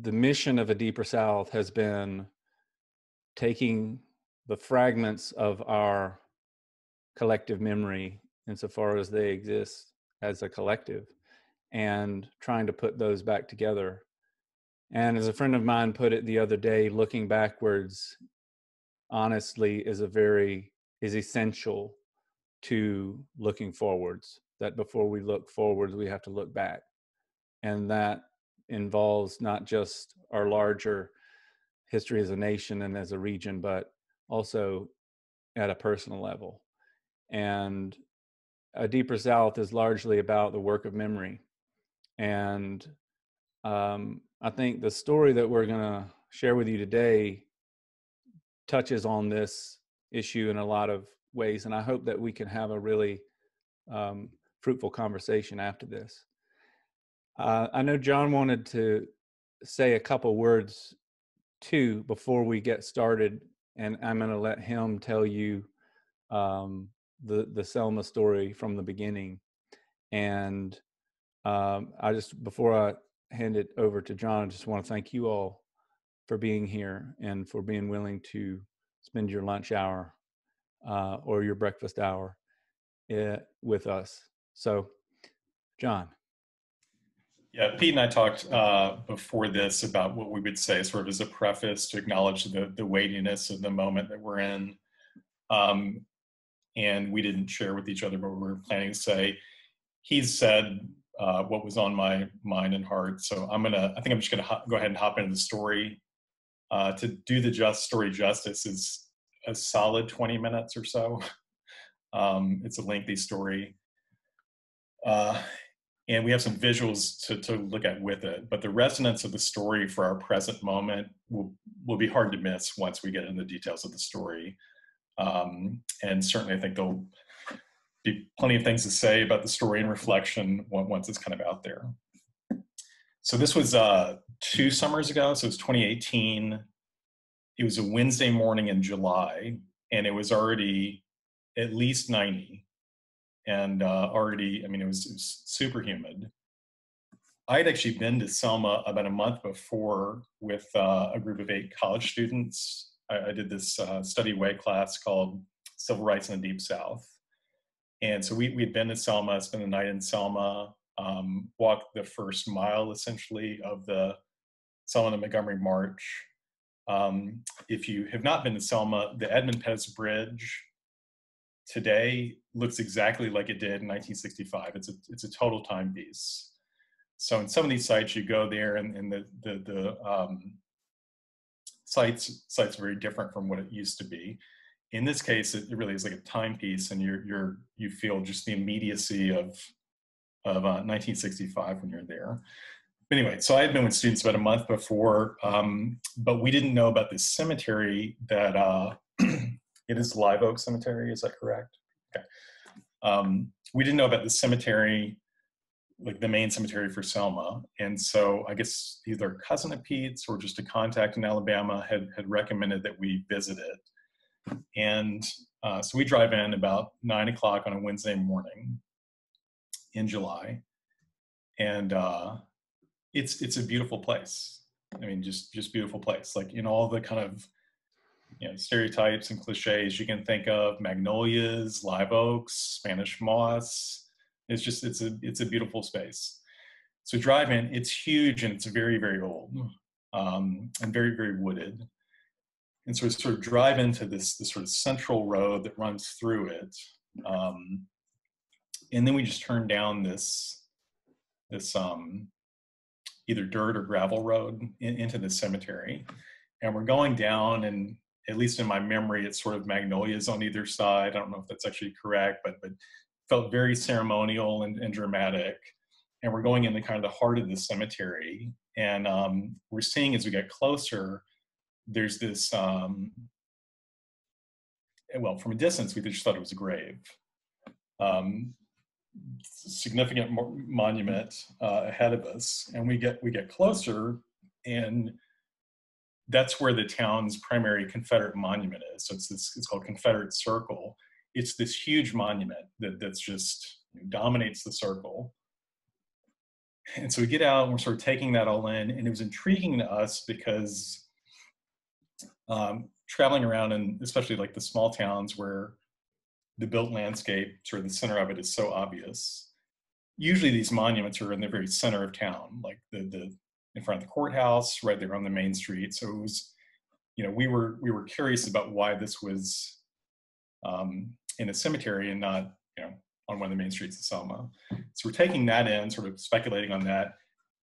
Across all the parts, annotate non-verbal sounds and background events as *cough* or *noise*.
the mission of a deeper south has been taking the fragments of our collective memory insofar as they exist as a collective and trying to put those back together. And as a friend of mine put it the other day looking backwards honestly is a very is essential to looking forwards that before we look forwards we have to look back. And that involves not just our larger history as a nation and as a region but also at a personal level. And a deeper south is largely about the work of memory. And um, i think the story that we're going to share with you today touches on this issue in a lot of ways and i hope that we can have a really um, fruitful conversation after this uh, i know john wanted to say a couple words too before we get started and i'm going to let him tell you um, the the Selma story from the beginning. And um, I just before I hand it over to John, I just want to thank you all for being here and for being willing to spend your lunch hour uh, or your breakfast hour uh, with us. So, John. Yeah, Pete and I talked uh, before this about what we would say, sort of as a preface to acknowledge the the weightiness of the moment that we're in. Um, and we didn't share with each other what we were planning to say. He's said uh, what was on my mind and heart. So I'm gonna, I think I'm just gonna go ahead and hop into the story. Uh, to do the just story justice is a solid 20 minutes or so. *laughs* Um, it's a lengthy story. And we have some visuals to, to look at with it. But the resonance of the story for our present moment will, will be hard to miss once we get into the details of the story. Um, and certainly, I think there'll be plenty of things to say about the story and reflection once it's kind of out there. So this was uh, two summers ago. So it's 2018. It was a Wednesday morning in July, and it was already at least 90, and uh, already, I mean, it was, it was super humid. I had actually been to Selma about a month before with uh, a group of eight college students I, I did this uh, study away class called Civil Rights in the Deep South. And so we, we'd been to Selma, spent the night in Selma, um, walked the first mile essentially of the Selma to Montgomery March. Um, if you have not been to Selma, the Edmund Pettus Bridge today looks exactly like it did in 1965. It's a, it's a total timepiece. So in some of these sites, you go there and, and the, the, the um, sites sites very different from what it used to be. In this case, it really is like a timepiece, and you're you're you feel just the immediacy of of uh, 1965 when you're there. Anyway, so I had been with students about a month before, um, but we didn't know about this cemetery that uh, it is Live Oak Cemetery. Is that correct? Okay. Um, we didn't know about the cemetery like the main cemetery for Selma. And so I guess either a cousin of Pete's or just a contact in Alabama had, had recommended that we visit it. And uh, so we drive in about nine o'clock on a Wednesday morning in July. And uh, it's, it's a beautiful place. I mean, just, just beautiful place. Like in all the kind of, you know, stereotypes and cliches you can think of, magnolias, live oaks, Spanish moss, it's just it's a it's a beautiful space. So drive in, it's huge and it's very very old um, and very very wooded. And so sort of drive into this this sort of central road that runs through it, um, and then we just turn down this this um, either dirt or gravel road in, into the cemetery, and we're going down and at least in my memory, it's sort of magnolias on either side. I don't know if that's actually correct, but but felt very ceremonial and, and dramatic. And we're going into kind of the heart of the cemetery. And um, we're seeing as we get closer, there's this, um, well, from a distance, we just thought it was a grave. Um, significant monument uh, ahead of us. And we get, we get closer and that's where the town's primary Confederate monument is. So it's this, it's called Confederate Circle it's this huge monument that that's just dominates the circle and so we get out and we're sort of taking that all in, and it was intriguing to us because um, traveling around and especially like the small towns where the built landscape, sort of the center of it, is so obvious. Usually, these monuments are in the very center of town, like the the in front of the courthouse, right there on the main street. So it was, you know, we were we were curious about why this was um, in a cemetery and not, you know, on one of the main streets of Selma. So we're taking that in, sort of speculating on that,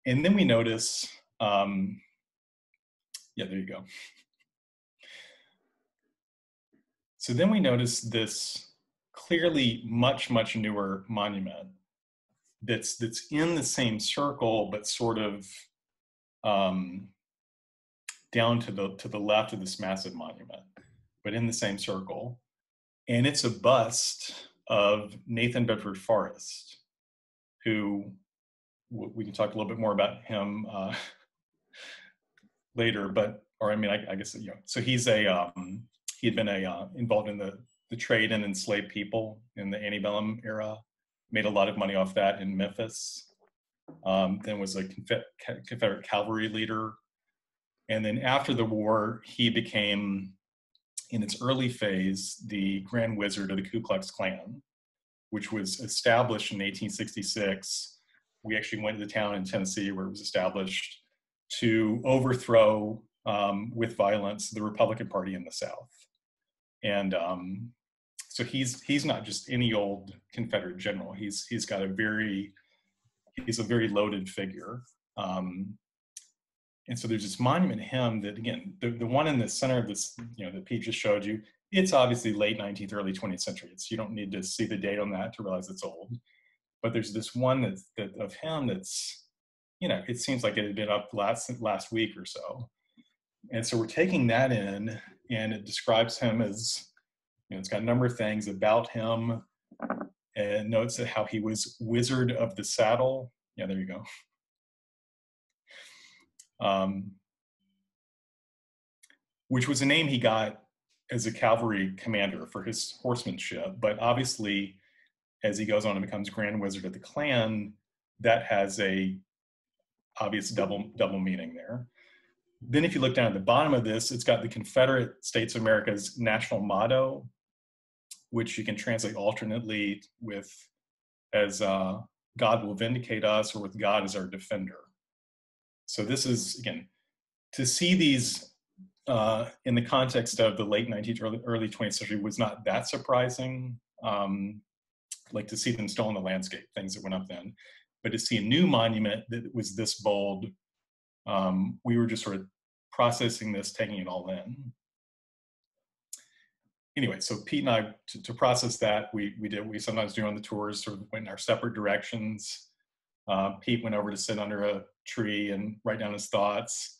and then we notice, um, yeah, there you go. So then we notice this clearly much much newer monument that's that's in the same circle but sort of um, down to the to the left of this massive monument but in the same circle and it's a bust of nathan bedford forrest who we can talk a little bit more about him uh, *laughs* later but or i mean i, I guess you know so he's a um, he had been a uh, involved in the the trade in enslaved people in the antebellum era. Made a lot of money off that in Memphis. Um, then was a Confederate cavalry leader, and then after the war, he became, in its early phase, the Grand Wizard of the Ku Klux Klan, which was established in 1866. We actually went to the town in Tennessee where it was established to overthrow um, with violence the Republican Party in the South. And um, so he's he's not just any old Confederate general. He's he's got a very he's a very loaded figure. Um, and so there's this monument him that again, the, the one in the center of this, you know, that Pete just showed you, it's obviously late 19th, early 20th century. It's you don't need to see the date on that to realize it's old. But there's this one that, that of him that's, you know, it seems like it had been up last last week or so. And so we're taking that in, and it describes him as you know, it's got a number of things about him and notes that how he was wizard of the saddle. Yeah, there you go. Um, which was a name he got as a cavalry commander for his horsemanship. But obviously, as he goes on and becomes Grand Wizard of the Klan, that has a obvious double double meaning there. Then, if you look down at the bottom of this, it's got the Confederate States of America's national motto, which you can translate alternately with as uh, God will vindicate us or with God as our defender. So this is, again, to see these uh, in the context of the late 19th, early, early 20th century was not that surprising. Um, like to see them still in the landscape, things that went up then. But to see a new monument that was this bold, um, we were just sort of processing this, taking it all in anyway, so Pete and I, to, to, process that, we we did we sometimes do on the tours, sort of went in our separate directions. Uh, Pete went over to sit under a tree and write down his thoughts.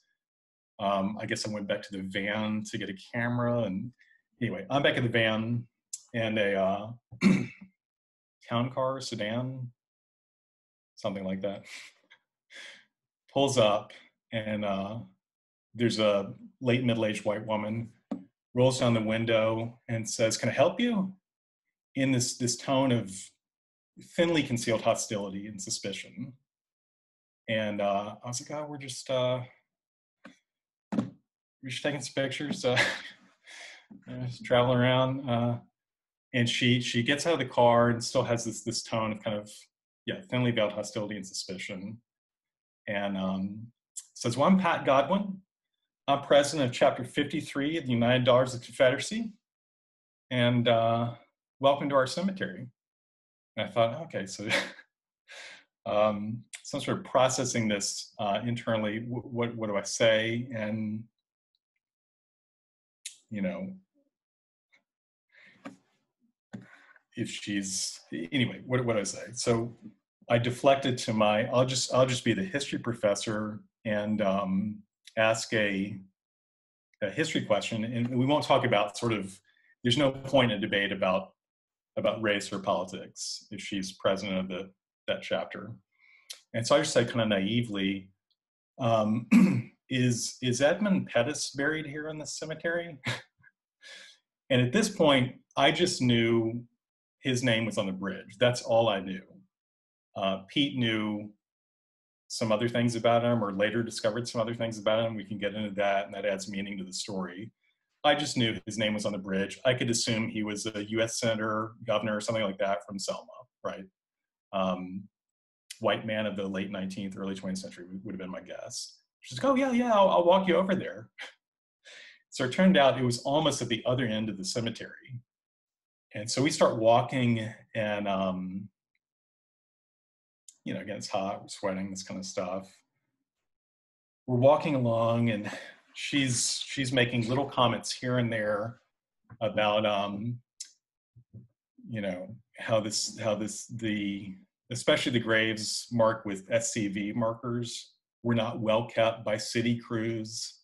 Um, I guess I went back to the van to get a camera, and anyway, I'm back in the van, and a uh, *clears throat* town car, sedan, something like that, *laughs* pulls up, and uh, there's a late middle-aged white woman rolls down the window and says, "Can I help you?" In this this tone of thinly concealed hostility and suspicion. And uh, I was like, "Oh, we're just uh, we're just taking some pictures, uh, *laughs* just traveling around." Uh, and she she gets out of the car and still has this this tone of kind of yeah thinly veiled hostility and suspicion, and um, says, "Well, I'm Pat Godwin." I'm president of Chapter 53 of the United Daughters of the Confederacy, and uh, welcome to our cemetery. And I thought, okay, so *laughs* um, some sort of processing this uh, internally. what what do I say? And you know, if she's anyway, what what do I say? So I deflected to my. I'll just I'll just be the history professor and. Um, ask a, a history question, and we won't talk about sort of. There's no point in debate about about race or politics if she's president of the that chapter. And so I just said kind of naively, um, *clears throat* is is Edmund Pettus buried here in the cemetery? *laughs* and at this point, I just knew his name was on the bridge. That's all I knew. Uh, Pete knew some other things about him or later discovered some other things about him. We can get into that, and that adds meaning to the story. I just knew his name was on the bridge. I could assume he was a U.S. senator, governor, or something like that from Selma, right? Um, white man of the late 19th, early 20th century would have been my guess. She's like, oh, yeah, yeah, I'll, I'll walk you over there. *laughs* so it turned out it was almost at the other end of the cemetery. And so we start walking, and, um, you know, again, it's hot, we're sweating, this kind of stuff. We're walking along, and she's she's making little comments here and there about um, you know how this how this the especially the graves marked with SCV markers were not well kept by city crews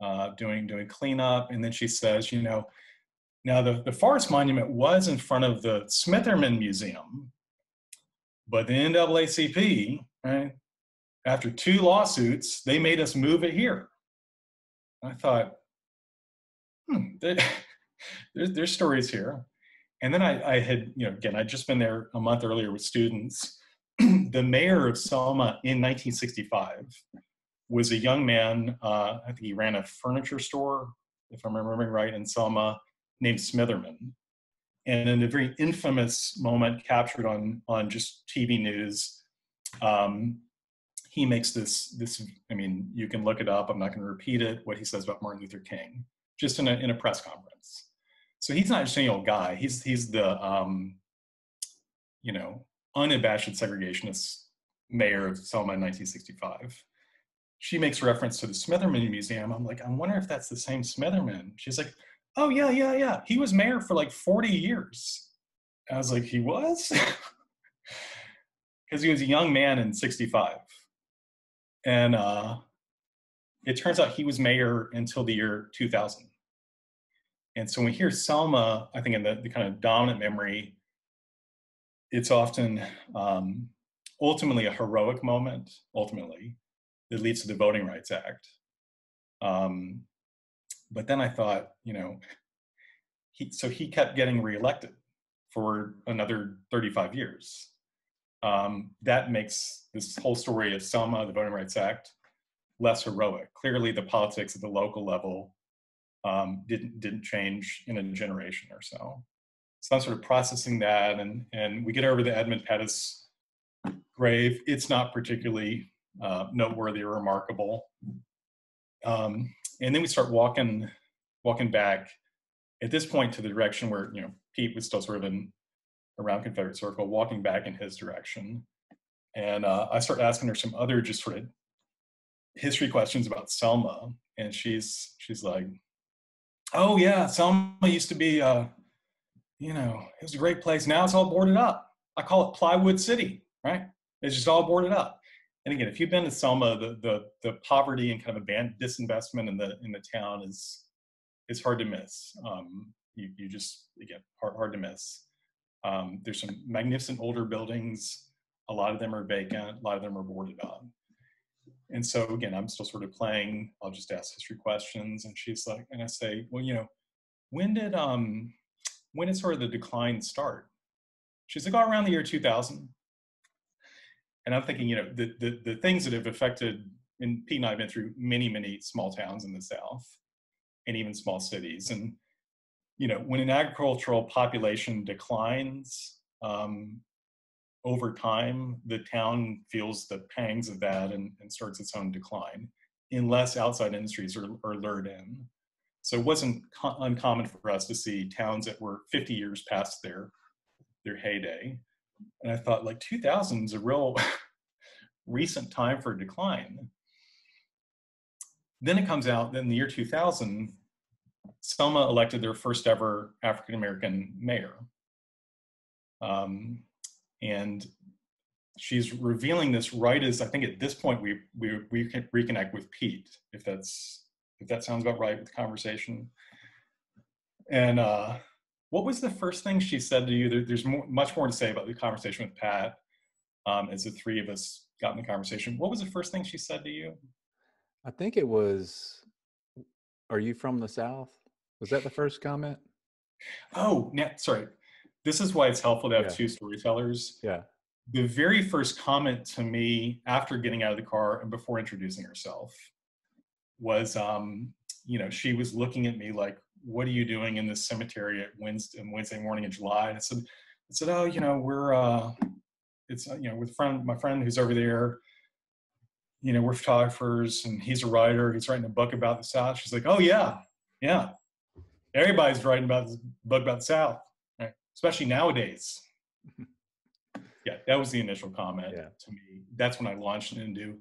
uh, doing doing cleanup. And then she says, you know, now the, the Forrest Monument was in front of the Smitherman Museum, but the NAACP, right, after two lawsuits, they made us move it here. I thought, hmm, there's, *laughs* there's stories here and then I, I, had, you know, again, I'd just been there a month earlier with students. *clears throat* the mayor of Selma in 1965 was a young man. Uh, I think he ran a furniture store, if I'm remembering right, in Selma, named Smitherman. And in a very infamous moment captured on on just TV news, um, he makes this this. I mean, you can look it up. I'm not going to repeat it. What he says about Martin Luther King, just in a in a press conference so he's not just any old guy. He's he's the um, you know unabashed segregationist mayor of Selma in 1965. She makes reference to the Smitherman Museum. I'm like, I wonder if that's the same Smitherman. She's like, Oh yeah, yeah, yeah. He was mayor for like 40 years. I was like, he was? *laughs* Because he was a young man in 65. And uh, it turns out he was mayor until the year 2000. And so when we hear Selma, I think in the, the kind of dominant memory, it's often um, ultimately a heroic moment, ultimately, that leads to the Voting Rights Act. Um, but then I thought, you know, he, so he kept getting reelected for another 35 years. Um, that makes this whole story of Selma, the Voting Rights Act, less heroic. Clearly, the politics at the local level um, didn't didn't change in a generation or so. So I'm sort of processing that, and and we get over the Edmund Pettus grave. It's not particularly uh, noteworthy or remarkable. Um, and then we start walking walking back at this point to the direction where you know Pete was still sort of in around Confederate Circle, walking back in his direction. And uh, I start asking her some other just sort of history questions about Selma, and she's she's like, oh yeah, Selma used to be, uh, you know, it was a great place. Now it's all boarded up. I call it Plywood City, right? It's just all boarded up. And again, if you've been to Selma, the the, the poverty and kind of abandoned disinvestment in the in the town is is hard to miss. Um, you you just again hard hard to miss. Um, there's some magnificent older buildings. A lot of them are vacant. A lot of them are boarded up. And so again, I'm still sort of playing. I'll just ask history questions, and she's like, and I say, well, you know, when did um, when did sort of the decline start? She's like, oh, around the year 2000. And I'm thinking, you know, the the, the things that have affected, and Pete and I have been through many, many small towns in the South, and even small cities, and you know, when an agricultural population declines, um, over time, the town feels the pangs of that and, and starts its own decline, unless outside industries are, are lured in. So it wasn't co- uncommon for us to see towns that were 50 years past their their heyday. And I thought, like 2000 is a real *laughs* recent time for decline. Then it comes out that in the year 2000, Selma elected their first ever African American mayor. Um, and she's revealing this right as I think at this point we we we can reconnect with Pete if that's if that sounds about right with the conversation. And uh, what was the first thing she said to you? There, there's more, much more to say about the conversation with Pat um, as the three of us got in the conversation. What was the first thing she said to you? I think it was, "Are you from the South?" Was that the first comment? Oh, yeah, sorry this is why it's helpful to have Yeah. two storytellers Yeah. the very first comment to me after getting out of the car and before introducing herself was, um, you know, she was looking at me like, "What are you doing in this cemetery at Wednesday, Wednesday morning in July?" And I said, "I said, oh, you know, we're uh, it's uh, you know with friend my friend who's over there." You know, we're photographers, and he's a writer. He's writing a book about the South. She's like, "Oh yeah, yeah, everybody's writing about this book about the South, right? especially nowadays." *laughs* yeah, that was the initial comment Yeah. to me. That's when I launched into,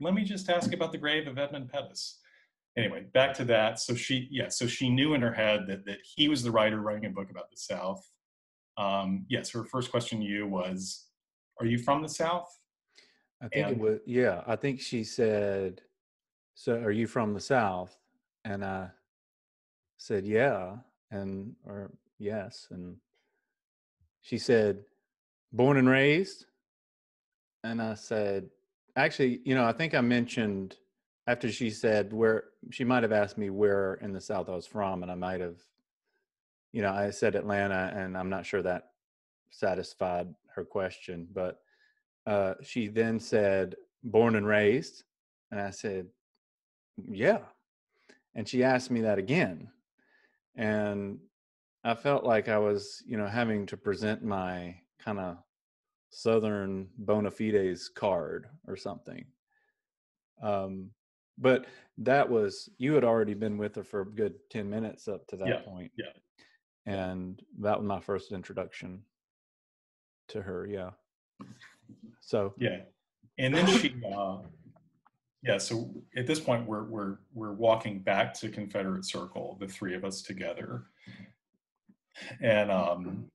let me just ask about the grave of Edmund Pettus. Anyway, back to that. So she, yeah, so she knew in her head that that he was the writer writing a book about the South. Um, yes, her first question to you was, "Are you from the South?" I think it was, yeah, I think she said, So are you from the South? And I said, Yeah, and, or yes. And she said, Born and raised? And I said, Actually, you know, I think I mentioned after she said where she might have asked me where in the South I was from, and I might have, you know, I said Atlanta, and I'm not sure that satisfied her question, but uh, she then said, born and raised. And I said, yeah. And she asked me that again. And I felt like I was, you know, having to present my kind of Southern bona fides card or something. Um, but that was, you had already been with her for a good 10 minutes up to that Yeah, point. yeah. And that was my first introduction to her. Yeah. So, Yeah, and then she, uh, yeah. So at this point, we're we're we're walking back to Confederate Circle, the three of us together, and um,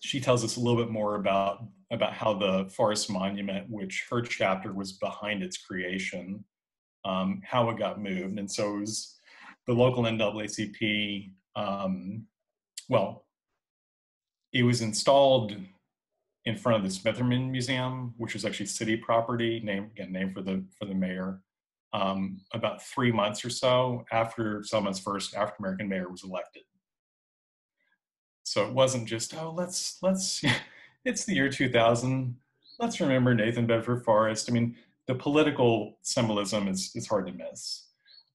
she tells us a little bit more about about how the Forrest Monument, which her chapter was behind its creation, um, how it got moved, and so it was the local NAACP. Um, well, it was installed in front of the Smitherman Museum, which is actually city property, named again named for the for the mayor. Um, about three months or so after Selma's first African American mayor was elected. So it wasn't just oh let's let's *laughs* it's the year 2000 let's remember Nathan Bedford Forrest. I mean the political symbolism is is hard to miss.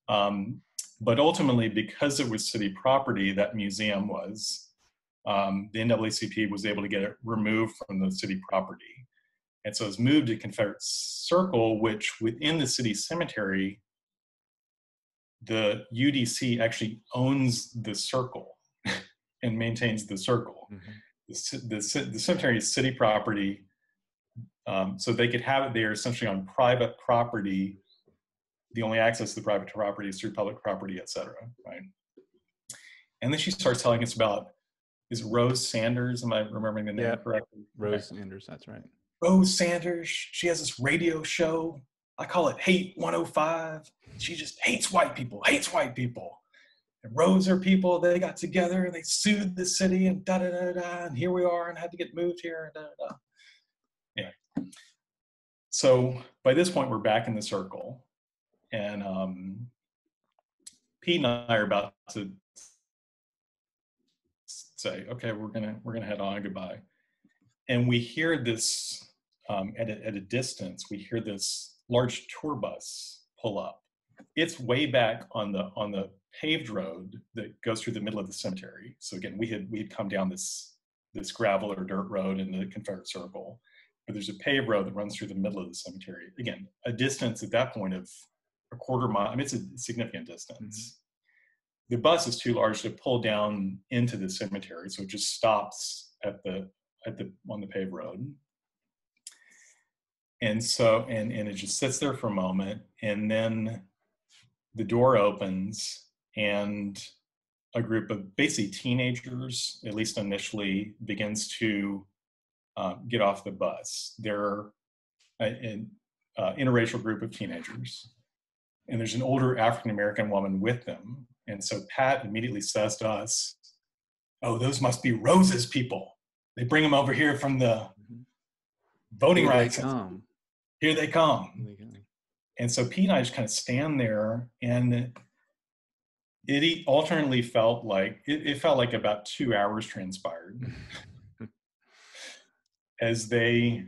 Um, but ultimately, because it was city property, that museum was um, the NAACP was able to get it removed from the city property. And so it's moved to Confederate Circle, which within the city cemetery, the UDC actually owns the circle *laughs* and maintains the circle. mhm. The, the, the cemetery is city property, um, so they could have it there essentially on private property. The only access to the private property is through public property, et cetera, right? And then she starts telling us about is Rose Sanders? Am I remembering the name Yeah. correctly? Okay. Rose Sanders, that's right. Rose Sanders. She has this radio show. I call it Hate 105. She just hates white people, hates white people. And Rose are people, they got together and they sued the city and da da da da. And here we are and had to get moved here and da da da. So by this point, we're back in the circle. And um, Pete and I are about to say, okay, we're gonna we're gonna head on goodbye. And we hear this um, at, a, at a distance. We hear this large tour bus pull up. It's way back on the on the paved road that goes through the middle of the cemetery. So again, we had we had come down this this gravel or dirt road in the Confederate Circle, but there's a paved road that runs through the middle of the cemetery. Again, a distance at that point of a quarter mile. I mean, it's a significant distance. Mm-hmm. The bus is too large to pull down into the cemetery, so it just stops at the at the on the paved road. And so and and it just sits there for a moment, and then the door opens and a group of basically teenagers, at least initially, begins to uh, get off the bus. They're an uh, interracial group of teenagers, and there's an older African American woman with them. And so Pat immediately says to us, "Oh, those must be Rose's people. They bring them over here from the voting Here they rights. come. Here they come." Here they come. And so Pete and I just kind of stand there, and it alternately felt like it, it felt like about two hours transpired. *laughs* as they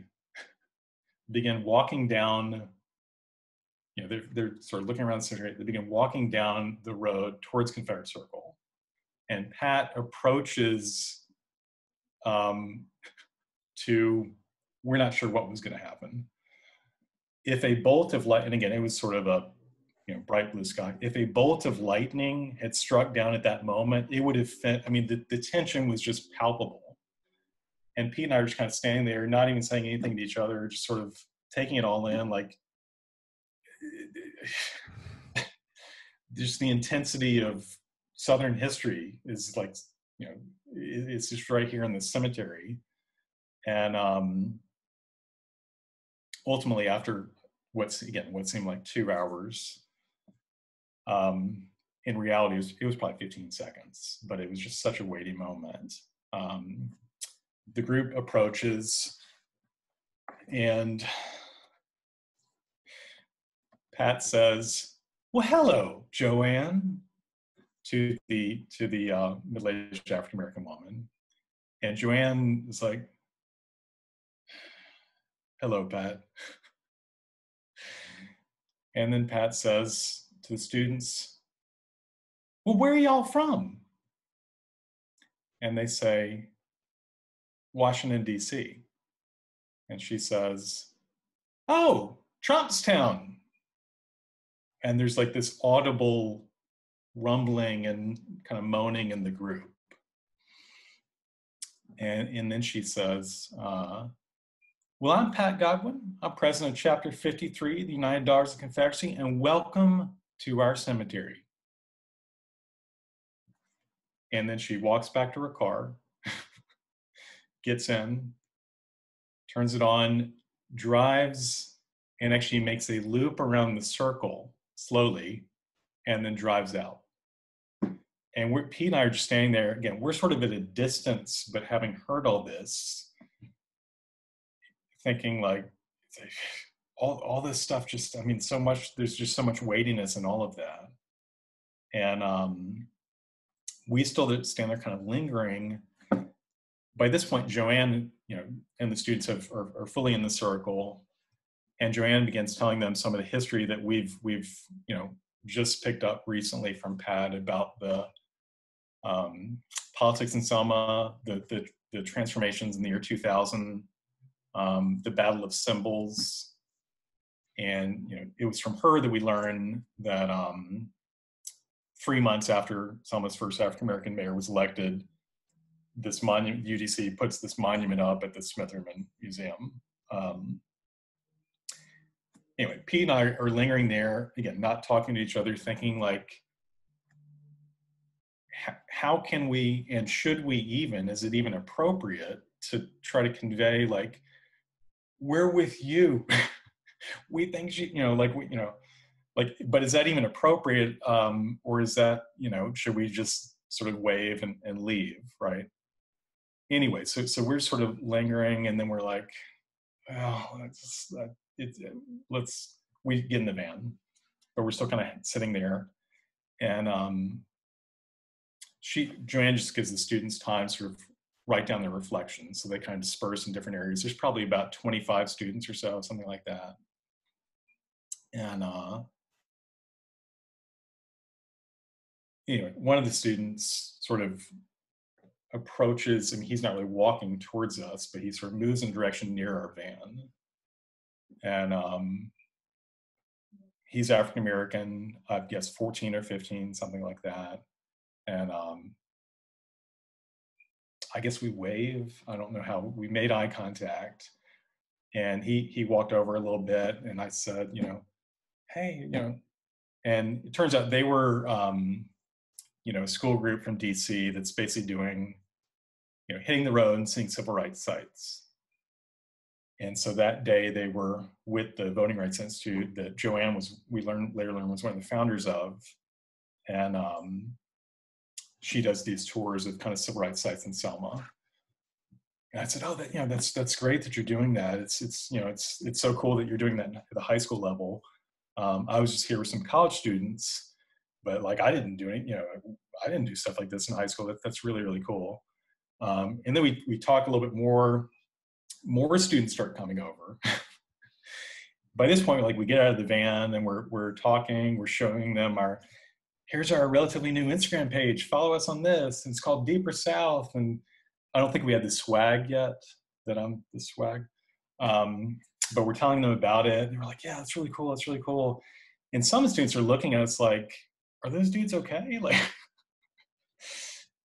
begin walking down, you know, they're, they're sort of looking around the cemetery, they begin walking down the road towards Confederate Circle. And Pat approaches um, to, we're not sure what was going to happen. If a bolt of light, and again, it was sort of a you know, bright blue sky. If a bolt of lightning had struck down at that moment, it would have, fit, I mean, the, the tension was just palpable and Pete and I were just kind of standing there, not even saying anything to each other, just sort of taking it all in, like *sighs* just the intensity of Southern history is like, you know, it's just right here in the cemetery. And um, ultimately, after what's again what seemed like two hours, um, in reality, it was, it was probably 15 seconds, but it was just such a weighty moment. Um, the group approaches and Pat says, "Well, hello, Joanne," to the to the uh, middle-aged African American woman, and Joanne is like, "Hello, Pat." And then Pat says to the students, "Well, where are y'all from?" And they say, Washington, D.C. And she says, Oh, Trumpstown. And there's like this audible rumbling and kind of moaning in the group. And, and then she says, uh, Well, I'm Pat Godwin. I'm president of Chapter 53 the United Daughters of Confederacy, and welcome to our cemetery. And then she walks back to her car gets in, turns it on, drives, and actually makes a loop around the circle slowly, and then drives out. And we're, Pete and I are just standing there. Again, we're sort of at a distance, but having heard all this, thinking like, *laughs* all, all this stuff just, I mean, so much, there's just so much weightiness in all of that. And um, we still stand there kind of lingering by this point, Joanne, you know, and the students have, are, are, fully in the circle, and Joanne begins telling them some of the history that we've we've you know just picked up recently from Pat about the um, politics in Selma, the, the, the transformations in the year 2000, um, the Battle of Symbols, and you know it was from her that we learned that um, three months after Selma's first African American mayor was elected, this monument, UDC puts this monument up at the Smitherman Museum. Um, anyway, Pete and I are lingering there, again, not talking to each other, thinking like, how can we and should we even, is it even appropriate to try to convey like, we're with you. *laughs* we think you, you know, like we, you know, like, but is that even appropriate? Um, or is that, you know, should we just sort of wave and, and leave, right? Anyway, so so we're sort of lingering, and then we're like, oh, let's uh, it, let's we get in the van, but we're still kind of sitting there, and um, she Joanne just gives the students time sort of write down their reflections, so they kind of disperse in different areas. There's probably about 25 students or so, something like that, and uh, anyway, one of the students sort of approaches, I mean, he's not really walking towards us, but he sort of moves in direction near our van. And um, he's African American, I guess 14 or 15, something like that. And um, I guess we wave. I don't know how we made eye contact. And he he walked over a little bit, and I said, you know, hey, you know, and it turns out they were, um, you know, a school group from DC that's basically doing you know, hitting the road and seeing civil rights sites. And so that day they were with the Voting Rights Institute that Joanne was, we learned later learned was one of the founders of. And um, she does these tours of kind of civil rights sites in Selma. And I said, oh, that, you know, that's, that's great that you're doing that. It's, it's, you know, it's, it's so cool that you're doing that at the high school level. Um, I was just here with some college students, but like, I didn't do any, you know, I didn't do stuff like this in high school. That, that's really, really cool. Um, and then we, we talk a little bit more. more students start coming over. *laughs* By this point, like we get out of the van and we're we're talking, we're showing them our here's our relatively new Instagram page. Follow us on this. It's called Deeper South. And I don't think we had the swag yet. That I'm the swag. Um, but we're telling them about it. And we're like, yeah, that's really cool. That's really cool. And some students are looking at us like, are those dudes okay? *laughs* Like,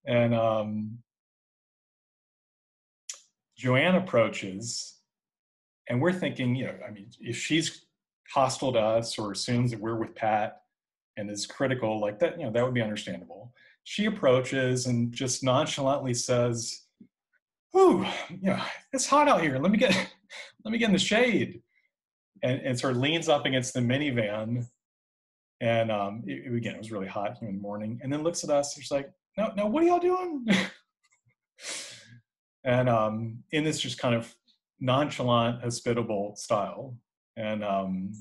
and um, Joanne approaches, and we're thinking, you know, I mean, if she's hostile to us or assumes that we're with Pat and is critical, like that, you know, that would be understandable. She approaches and just nonchalantly says, "Ooh, you know, it's hot out here. Let me get, *laughs* let me get in the shade," and, and sort of leans up against the minivan. And um, it, again, it was really hot in the morning. And then looks at us. She's like, "No, no, what are y'all doing?" *laughs* and um, in this just kind of nonchalant, hospitable style. And um,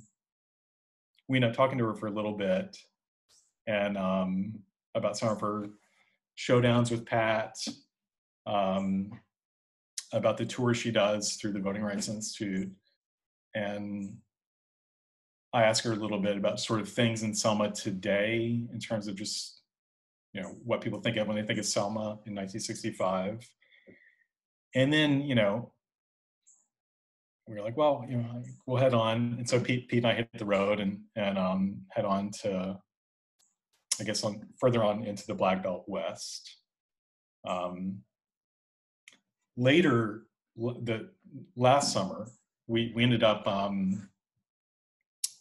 we ended up talking to her for a little bit and um, about some of her showdowns with Pat, um, about the tour she does through the Voting Rights Institute. And I asked her a little bit about sort of things in Selma today in terms of just, you know, what people think of when they think of Selma in 1965 and then you know we were like, well, you know, we'll head on. And so Pete, Pete and I hit the road and and um, head on to, I guess, on further on into the Black Belt West. Um, later, the last summer, we we ended up um,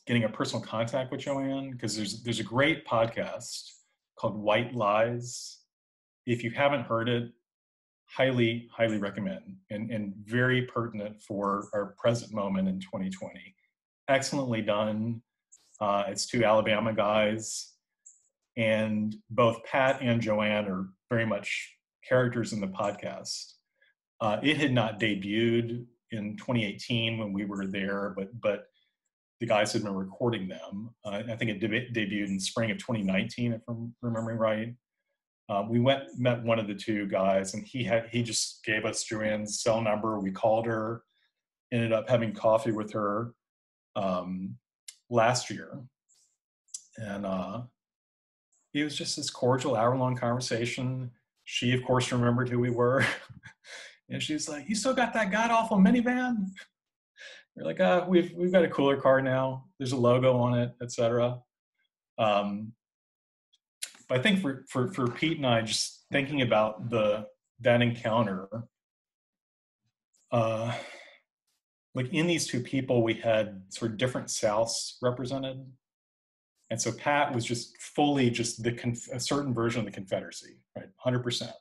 getting a personal contact with Joanne because there's there's a great podcast called White Lies. If you haven't heard it, highly, highly recommend and, and very pertinent for our present moment in 2020. Excellently done. Uh, it's two Alabama guys, and both Pat and Joanne are very much characters in the podcast. Uh, it had not debuted in 2018 when we were there, but but the guys had been recording them. Uh, I think it deb- debuted in spring of 2019, if I'm remembering right. Um, we went met one of the two guys, and he had he just gave us Joanne's cell number. We called her, ended up having coffee with her um, last year, and uh, it was just this cordial hour long conversation. She, of course, remembered who we were, *laughs* and she's like, "You still got that god awful minivan?" We're like, uh, we've we've got a cooler car now. There's a logo on it, etc. Um, but I think for for for Pete and I, just thinking about the that encounter, uh, like in these two people, we had sort of different Souths represented, and so Pat was just fully just the conf- a certain version of the Confederacy, right, hundred um, percent.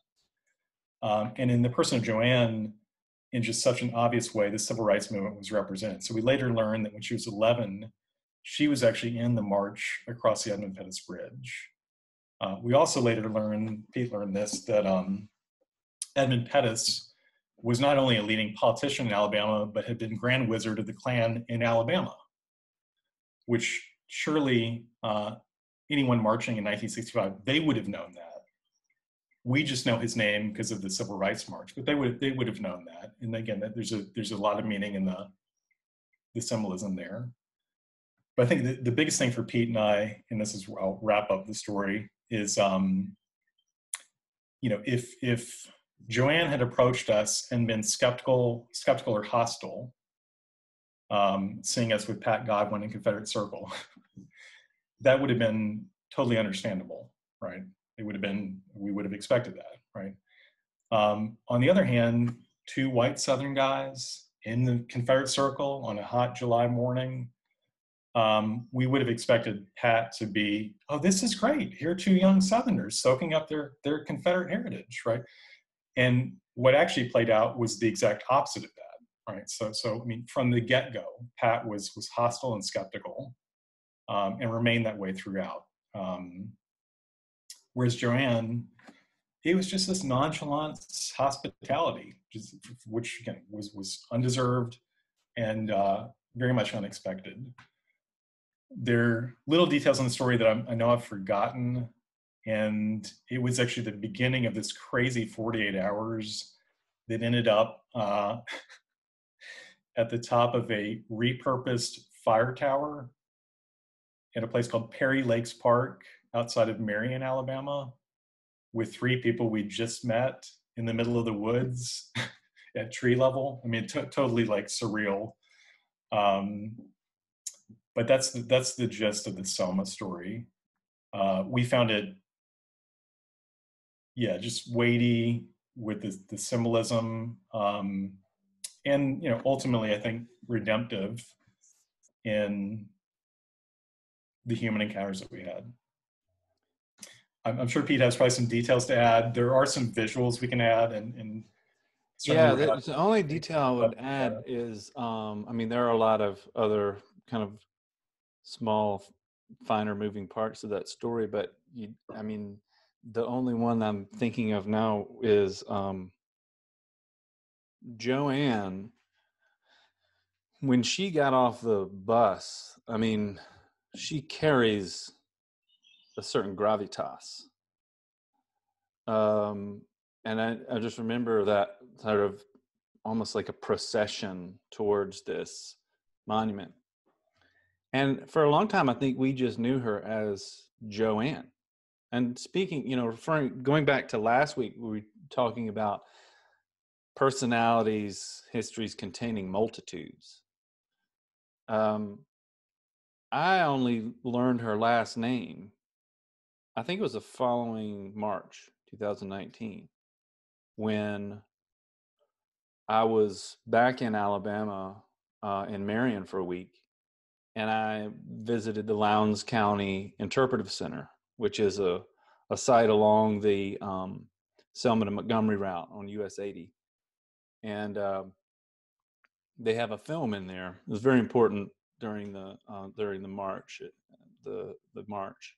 And in the person of Joanne, in just such an obvious way, the civil rights movement was represented. So we later learned that when she was 11, she was actually in the march across the Edmund Pettus Bridge. Uh, we also later learned, Pete learned this, that um, Edmund Pettus was not only a leading politician in Alabama, but had been Grand Wizard of the Klan in Alabama, which surely uh, anyone marching in 1965, they would have known that. We just know his name because of the Civil Rights March, but they would they would have known that. And again, that there's a there's a lot of meaning in the the symbolism there. But I think the, the biggest thing for Pete and I, and this is where I'll wrap up the story, is um, you know if if Joanne had approached us and been skeptical skeptical or hostile, um, seeing us with Pat Godwin in Confederate Circle, *laughs* that would have been totally understandable, right? It would have been we would have expected that, right? Um, on the other hand, two white Southern guys in the Confederate Circle on a hot July morning um, we would have expected Pat to be, oh, this is great. Here are two young Southerners soaking up their their Confederate heritage, right? And what actually played out was the exact opposite of that, right? So, so I mean, from the get go, Pat was was hostile and skeptical, um, and remained that way throughout. Um, whereas Joanne, it was just this nonchalant hospitality, just, which again was was undeserved and uh, very much unexpected there are little details on the story that I'm, i know I've forgotten. And it was actually the beginning of this crazy 48 hours that ended up uh, *laughs* at the top of a repurposed fire tower in a place called Perry Lakes Park outside of Marion, Alabama, with three people we just met in the middle of the woods *laughs* at tree level. I mean, t- totally like surreal. Um, but that's the, that's the gist of the Selma story. Uh, we found it, yeah, just weighty with the, the symbolism, um, and you know, ultimately, I think redemptive in the human encounters that we had. I'm, I'm, sure Pete has probably some details to add. There are some visuals we can add, and, and yeah, the, the, only detail I would add is, um, I mean, there are a lot of other kind of small, finer moving parts of that story, but you, I mean, the only one I'm thinking of now is um, Joanne. When she got off the bus, I mean, she carries a certain gravitas. Um, and I, I just remember that sort of almost like a procession towards this monument. And for a long time, I think we just knew her as Joanne. And speaking, you know, referring, going back to last week, we were talking about personalities, histories containing multitudes. Um, I only learned her last name. I think it was the following March 2019 when I was back in Alabama uh, in Marion for a week, and I visited the Lowndes County Interpretive Center, which is a, a site along the um, Selma to Montgomery route on US 80. And uh, they have a film in there. It was very important during the uh, during the march, the the march,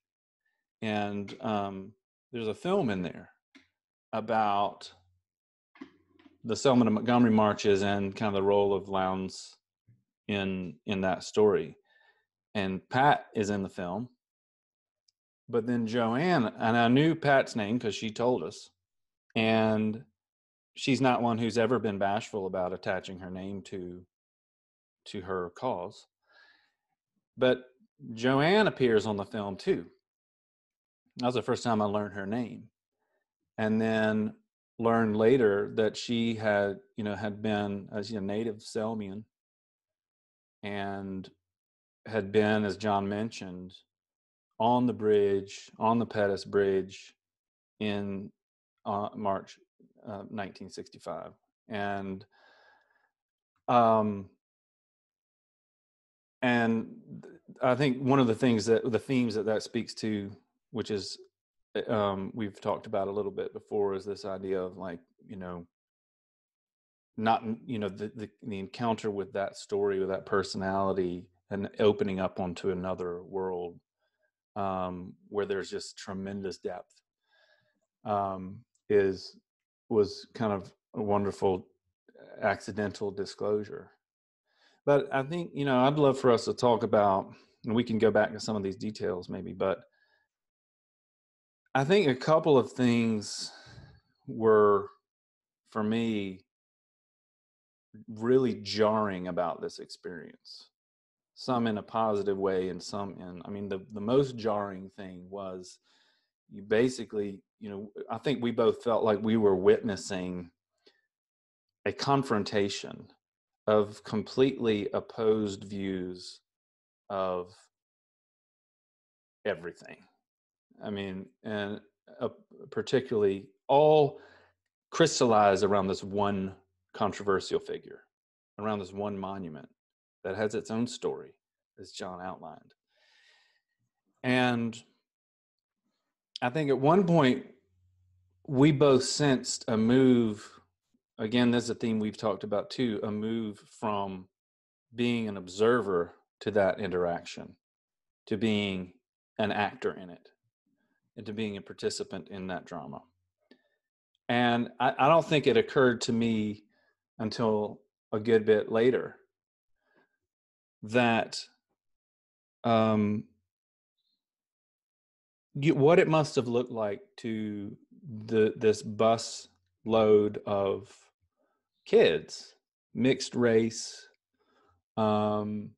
and um, there's a film in there about the Selma to Montgomery marches and kind of the role of Lowndes in in that story. And Pat is in the film, but then Joanne, and I knew Pat's name because she told us, and she's not one who's ever been bashful about attaching her name to to her cause. But Joanne appears on the film too. That was the first time I learned her name. And then learned later that she had, you know, had been as a native Selmian and had been, as John mentioned, on the bridge, on the Pettus Bridge in uh, March uh, 1965. And um, and I think one of the things that the themes that that speaks to, which is eh, um, we've talked about a little bit before, is this idea of like you know, not you know the the, the encounter with that story with that personality and opening up onto another world um, where there's just tremendous depth um, is was kind of a wonderful accidental disclosure but I think, you know, I'd love for us to talk about, and we can go back to some of these details maybe, but I think a couple of things were, for me, really jarring about this experience. Some in a positive way, and some in, I mean, the, the most jarring thing was you basically, you know, I think we both felt like we were witnessing a confrontation of completely opposed views of everything. I mean, and uh, particularly all crystallized around this one controversial figure, around this one monument that has its own story, as John outlined. And I think at one point, we both sensed a move again, this is a theme we've talked about too a move from being an observer to that interaction, to being an actor in it, and to being a participant in that drama. And I, I don't think it occurred to me until a good bit later that um, you, what it must have looked like to the this bus load of kids, mixed race, um,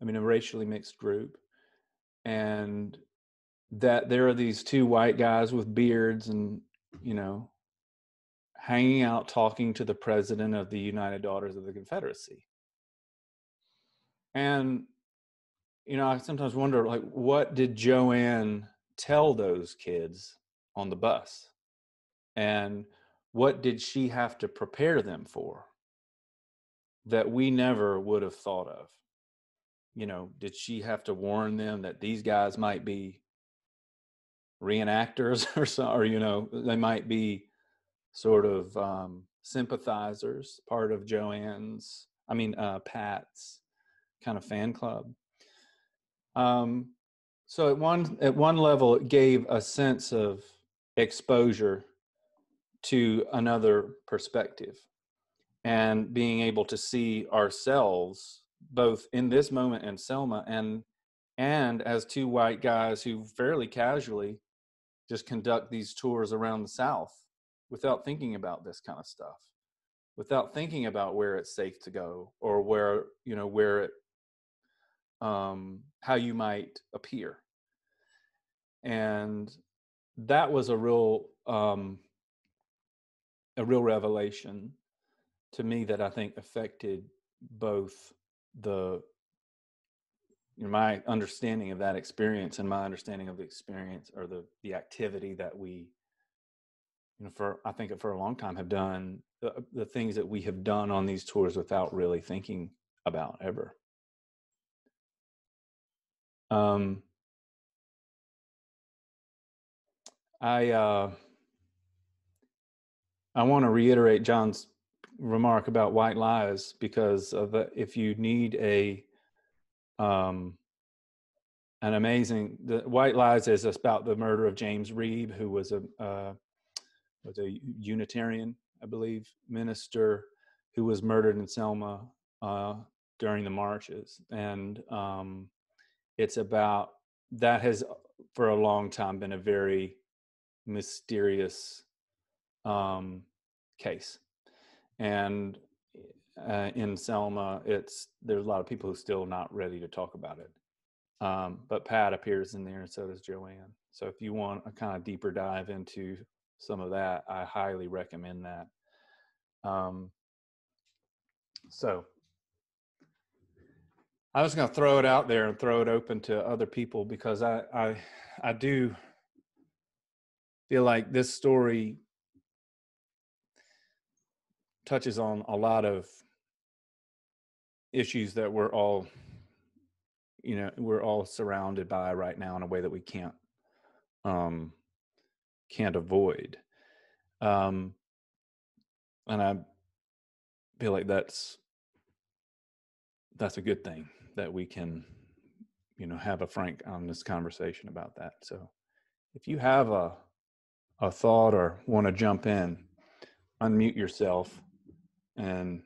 I mean, a racially mixed group, and that there are these two white guys with beards and, you know, hanging out talking to the president of the United Daughters of the Confederacy. And, you know, I sometimes wonder, like, what did Joanne tell those kids on the bus? And what did she have to prepare them for that we never would have thought of? you know, did she have to warn them that these guys might be reenactors *laughs* or so, or you know, they might be sort of um, sympathizers, part of Joanne's, I mean, uh, Pat's kind of fan club. Um, so at one at one level, it gave a sense of exposure to another perspective and being able to see ourselves both in this moment in Selma and and as two white guys who fairly casually just conduct these tours around the South without thinking about this kind of stuff, without thinking about where it's safe to go or where you know where it um, how you might appear, and that was a real um, a real revelation to me that I think affected both the you know, my understanding of that experience and my understanding of the experience or the the activity that we you know for i think for a long time have done the, the things that we have done on these tours without really thinking about ever um i uh i want to reiterate john's remark about white lies because of the, if you need a um, an amazing the white lies is about the murder of James Reeb, who was a uh, was a Unitarian, I believe, minister who was murdered in Selma uh, during the marches, and um, it's about that has for a long time been a very mysterious um, case and uh, in Selma, it's there's a lot of people who still not ready to talk about it. Um, but Pat appears in there, and so does Joanne. So if you want a kind of deeper dive into some of that, I highly recommend that. Um, so I was going to throw it out there and throw it open to other people because I I I do feel like this story touches on a lot of issues that we're all you know we're all surrounded by right now in a way that we can't um can't avoid. Um and i feel like that's that's a good thing that we can you know have a frank honest conversation about that so if you have a a thought or want to jump in unmute yourself and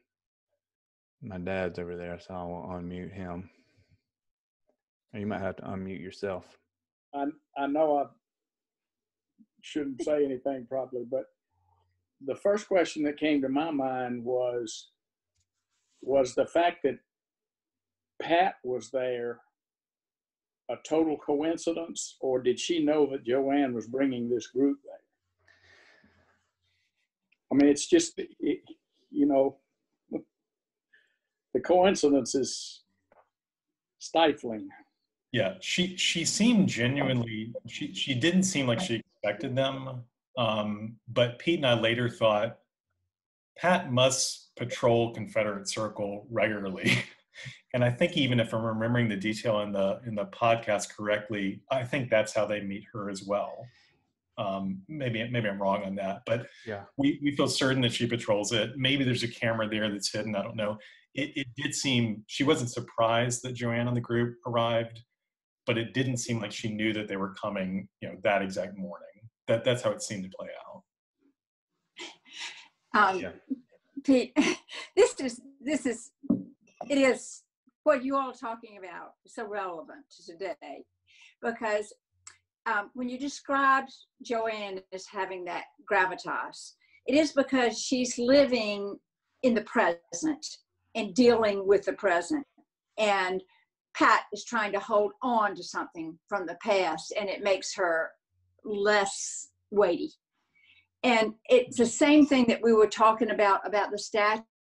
my dad's over there, so I'll unmute him. Or you might have to unmute yourself. I I know I shouldn't say anything probably, but the first question that came to my mind was was the fact that Pat was there a total coincidence, or did she know that Joanne was bringing this group there? I mean, it's just it, you know, the coincidence is stifling. Yeah, she she seemed genuinely. She she didn't seem like she expected them. Um, but Pete and I later thought Pat must patrol Confederate Circle regularly. *laughs* and I think even if I'm remembering the detail in the in the podcast correctly, I think that's how they meet her as well. Um, maybe maybe I'm wrong on that, but yeah, we, we feel certain that she patrols it. Maybe there's a camera there that's hidden. I don't know. It, it did seem she wasn't surprised that Joanne and the group arrived, but it didn't seem like she knew that they were coming. You know that exact morning. That that's how it seemed to play out. Um, yeah. Pete, *laughs* this is this is it is what you all are talking about is so relevant to today because um, when you described Joanne as having that gravitas, it is because she's living in the present and dealing with the present. And Pat is trying to hold on to something from the past, and it makes her less weighty. And it's the same thing that we were talking about about the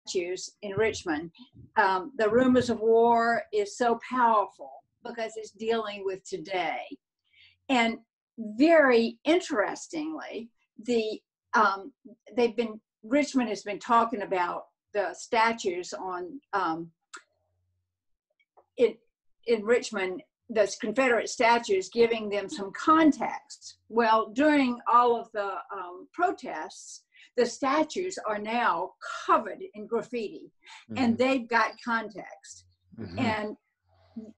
statues in Richmond. Um, the rumors of war is so powerful because it's dealing with today. And very interestingly, the um, they've been Richmond has been talking about the statues on um, in in Richmond, those Confederate statues, giving them some context. Well, during all of the um, protests, the statues are now covered in graffiti, Mm-hmm. and they've got context. Mhm. And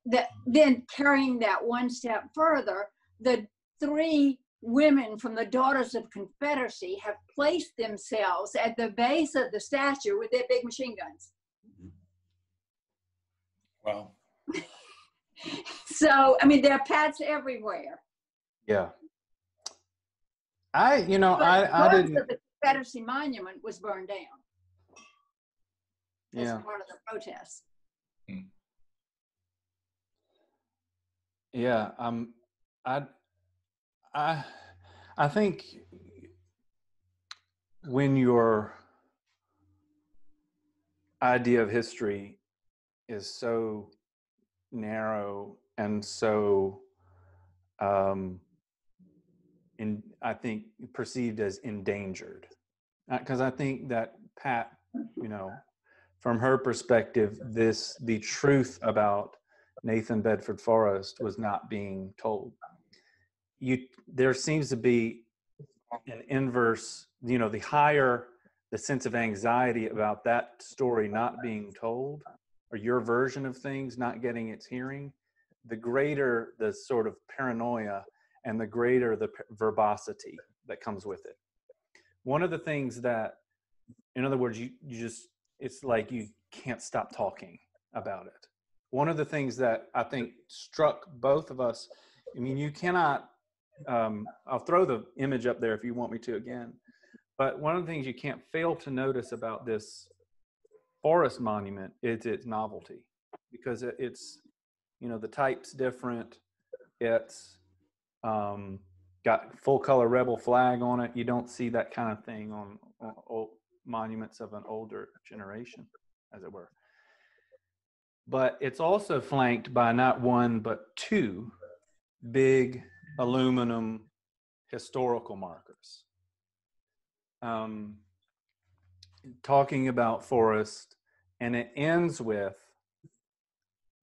that then carrying that one step further, the three women from the Daughters of Confederacy have placed themselves at the base of the statue with their big machine guns. Wow. *laughs* So, I mean, there are pats everywhere. yeah. I, you know, But I, I didn't. the Confederacy monument was burned down as Yeah. part of the protests. Yeah, um, I, I, I think when your idea of history is so narrow and so, um, in I think perceived as endangered, because I think that Pat, you know, from her perspective, this the truth about Nathan Bedford Forrest was not being told. You there seems to be an inverse, you know, the higher the sense of anxiety about that story not being told or your version of things not getting its hearing, the greater the sort of paranoia and the greater the verbosity that comes with it. One of the things that in other words, you, you just it's like you can't stop talking about it one of the things that I think struck both of us. I mean, you cannot. Um, I'll throw the image up there if you want me to again. But one of the things you can't fail to notice about this Forrest monument is its novelty, because it, it's, you know, the type's different. It's um, got full color rebel flag on it. You don't see that kind of thing on, on old monuments of an older generation, as it were but it's also flanked by not one but two big aluminum historical markers. Um, talking about Forrest, and it ends with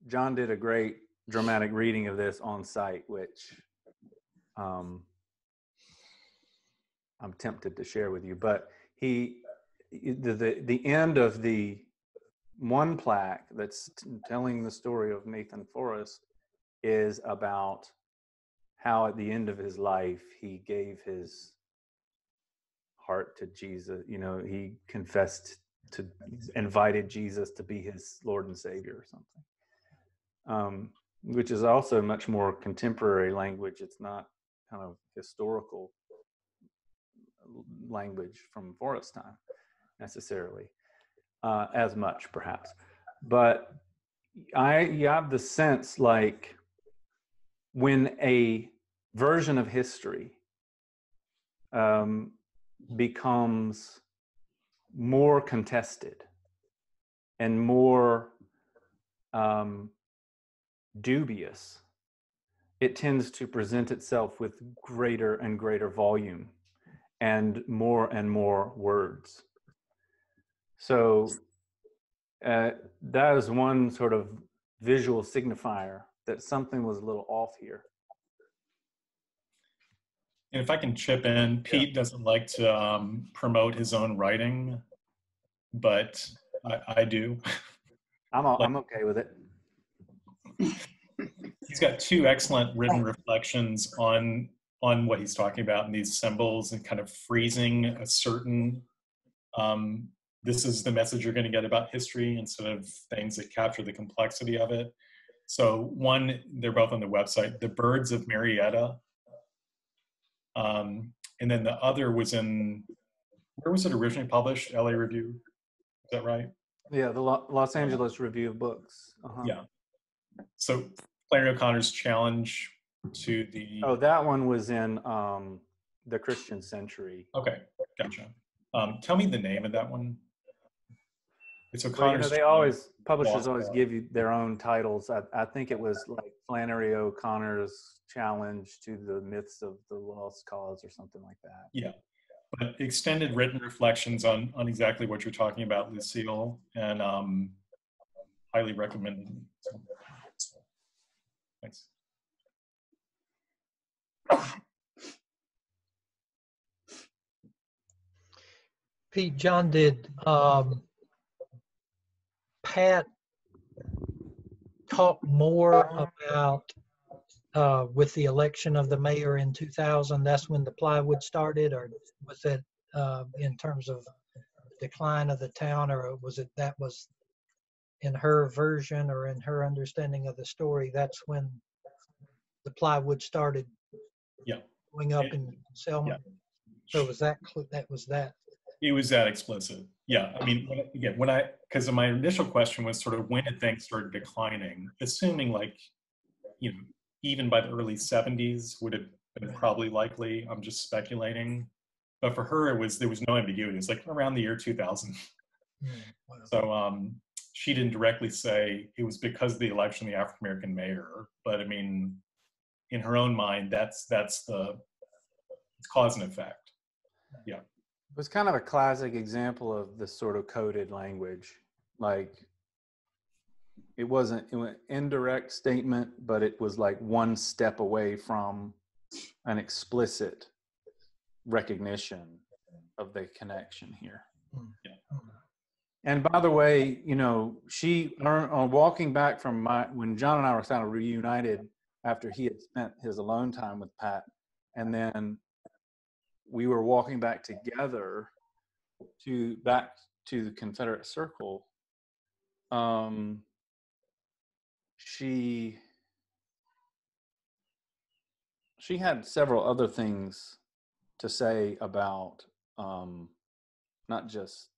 John did a great dramatic reading of this on site, which um, I'm tempted to share with you. But he, the the, the end of the one plaque that's t- telling the story of Nathan Forrest is about how at the end of his life he gave his heart to Jesus. You know, he confessed to invited Jesus to be his Lord and Savior or something. Um, which is also much more contemporary language. It's not kind of historical language from Forrest time necessarily uh, as much, perhaps. But I you have the sense like when a version of history um, becomes more contested and more um, dubious, it tends to present itself with greater and greater volume and more and more words. So uh, that is one sort of visual signifier that something was a little off here. And if I can chip in, Pete doesn't like to um, promote his own writing, but I, I do. I'm o- I'm okay with it. He's got two excellent written reflections on on what he's talking about in these symbols and kind of freezing a certain um, this is the message you're going to get about history instead of things that capture the complexity of it. So one, they're both on the website, The Birds of Marietta. Um, and then the other was in, where was it originally published? LA Review. Is that right? Yeah, the Lo- Los Angeles Review of Books. Uh-huh. Yeah. So Flannery O'Connor's challenge to the. Oh, that one was in um, the Christian Century. Okay, gotcha. Um, tell me the name of that one. It's Well, you O'Connor's. know, they challenge. always publishers always give you their own titles. I, I think it was like Flannery O'Connor's challenge to the myths of the lost cause or something like that. Yeah, but extended written reflections on on exactly what you're talking about, Lucille, and um, highly recommended. Thanks. Pete, John, did um, Pat talk more about uh, with the election of the mayor in 2000? That's when the plywood started, or was it uh, in terms of decline of the town, or was it that was in her version or in her understanding of the story? That's when the plywood started. Yeah. Going up It- in Selma. So was that that was that? It was that explicit. Yeah. I mean, when, again, when I, because my initial question was sort of when did things start declining, assuming like, you know, even by the early 70s would have been probably likely. I'm just speculating. But for her, it was, there was no ambiguity. It's like around the year 2000. Hmm, wow. So um, she didn't directly say it was because of the election of the African American mayor, but I mean, in her own mind, that's that's the it's cause and effect. Yeah, it was kind of a classic example of this sort of coded language. Like it wasn't it was indirect statement, but it was like one step away from an explicit recognition of the connection here. Hmm. And by the way, you know, she on walking back from my when John and I were kind of reunited after he had spent his alone time with Pat, and then we were walking back together to back to the Confederate Circle. Um, she she had several other things to say about um, not just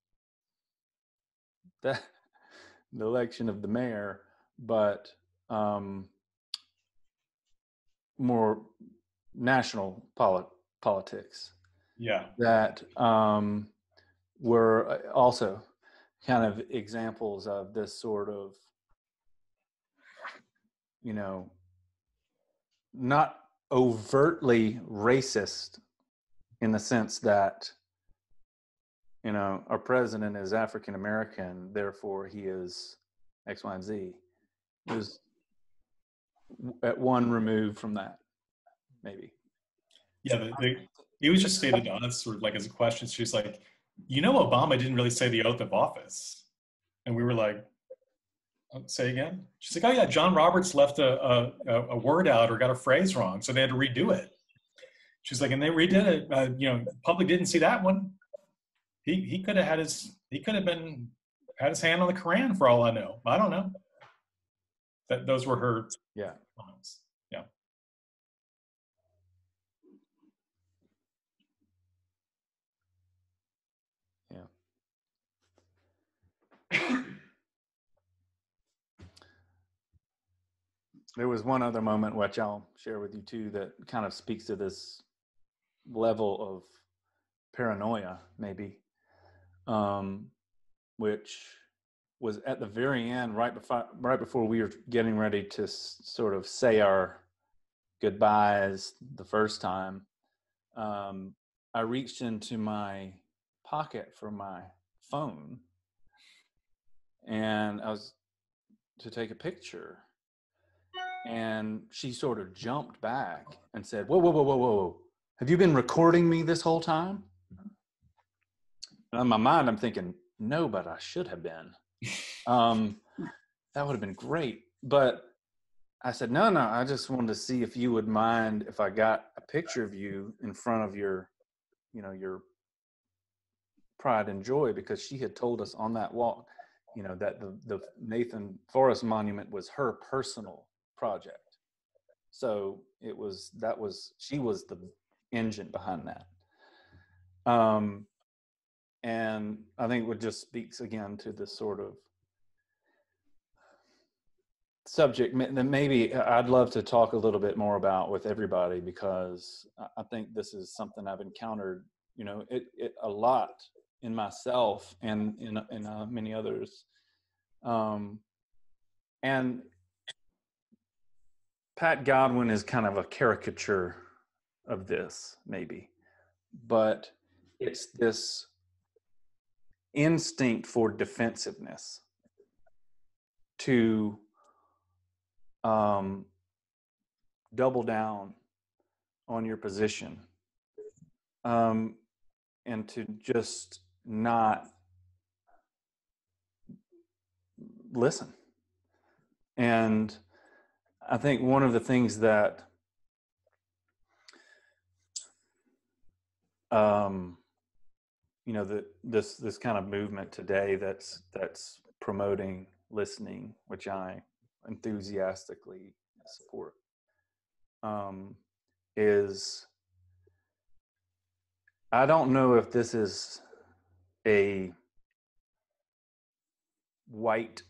that *laughs* the election of the mayor, but um, more national poli- politics Yeah, that um, were uh, also kind of examples of this sort of, you know, not overtly racist in the sense that, you know, our president is African American, therefore he is X, Y, and Z. Was at one remove from that, maybe. yeah. The, the, it was just stated to us, sort of like as a question. She's like, "You know, Obama didn't really say the oath of office," and we were like, "Uh, "Say again?" She's like, "Oh yeah, John Roberts left a, a a- a word out or got a phrase wrong, so they had to redo it." She's like, "And they redid it. Uh, you know, public didn't see that one. He he could have had his he could have been had his hand on the Koran for all I know. I don't know." That those were her Yeah. comments. Yeah. *coughs* There was one other moment which I'll share with you too that kind of speaks to this level of paranoia, maybe, um, which was at the very end, right before right before we were getting ready to s- sort of say our goodbyes the first time. Um, I reached into my pocket for my phone, and I was to take a picture and she sort of jumped back and said, "Whoa, whoa, whoa, whoa, whoa! Have you been recording me this whole time?" In my mind, I'm thinking, "No, but I should have been. Um, that would have been great." But I said, "No, no. I just wanted to see if you would mind if I got a picture of you in front of your, you know, your pride and joy, because she had told us on that walk, you know, that the the Nathan Forrest Monument was her personal project. So it was that was she was the engine behind that. Um, and I think it just speaks again to this sort of subject. That maybe I'd love to talk a little bit more about with everybody because I think this is something I've encountered, you know, it, it a lot in myself and in in uh, many others, um, and Pat Godwin is kind of a caricature of this, maybe, but it's this instinct for defensiveness to um, double down on your position um, and to just not listen. And I think one of the things that um, you know the, this this kind of movement today that's that's promoting listening, which I enthusiastically support um, is I don't know if this is a white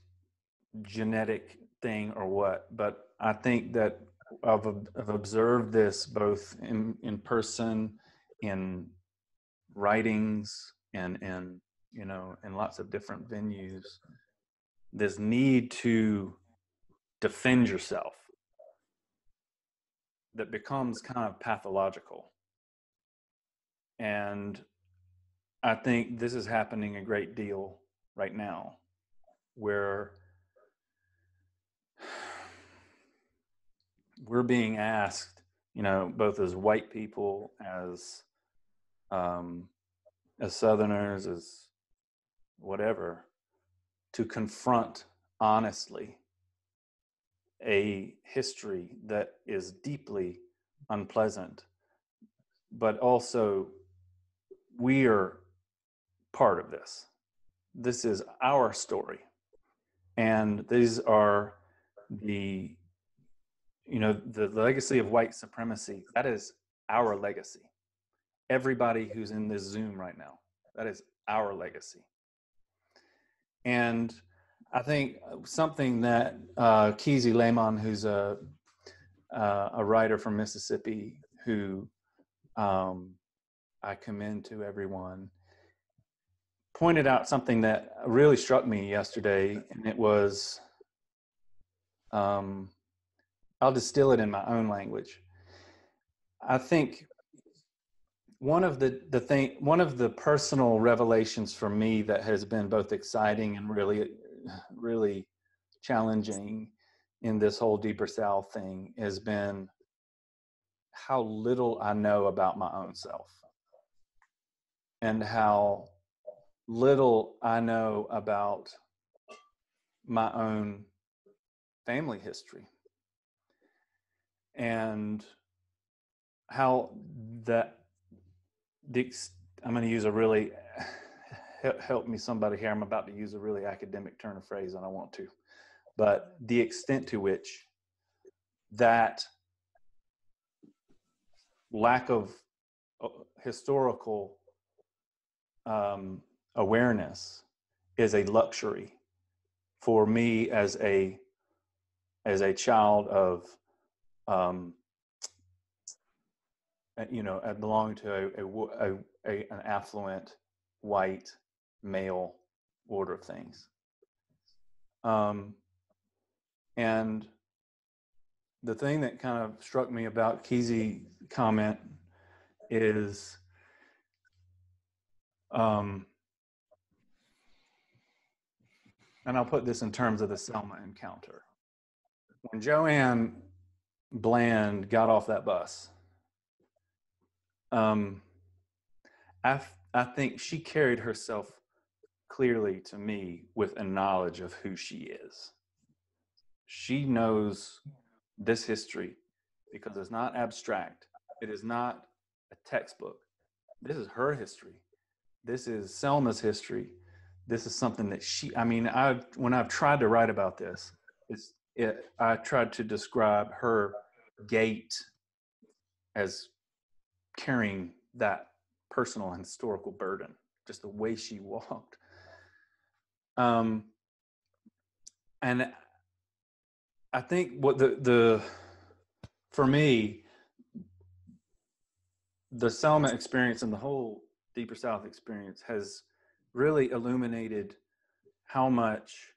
genetic thing or what, but I think that I've, I've observed this both in, in person, in writings, and, and, you know, in lots of different venues. This need to defend yourself that becomes kind of pathological. And I think this is happening a great deal right now, where *sighs* we're being asked, you know, both as white people, as um, as Southerners, as whatever, to confront honestly a history that is deeply unpleasant, but also we are part of this. This is our story. And these are the, you know, the legacy of white supremacy. That is our legacy. Everybody who's in this Zoom right now, that is our legacy. And I think something that uh, Kiese Laymon, who's a uh, a writer from Mississippi, who um, I commend to everyone, pointed out something that really struck me yesterday, and it was um, I'll distill it in my own language. I think one of the the thing one of the personal revelations for me that has been both exciting and really really challenging in this whole deeper south thing has been how little I know about my own self. And how little I know about my own family history. And how that I'm going to use a really help me somebody here. I'm about to use a really academic turn of phrase and i want to. But the extent to which that lack of uh, historical um, awareness is a luxury for me as a as a child of um, you know belong to a, a, a, an affluent white male order of things. Um, and the thing that kind of struck me about Kiese comment is um, and I'll put this in terms of the Selma encounter. When Joanne Bland got off that bus, um, I, I think she carried herself clearly to me with a knowledge of who she is. She knows this history because it's not abstract, it is not a textbook. This is her history. This is Selma's history. This is something that she, I mean, I when I've tried to write about this, it's, it, I tried to describe her gait as carrying that personal and historical burden just the way she *laughs* walked. Um, and I think what the the for me, the Selma experience and the whole Deeper South experience has really illuminated how much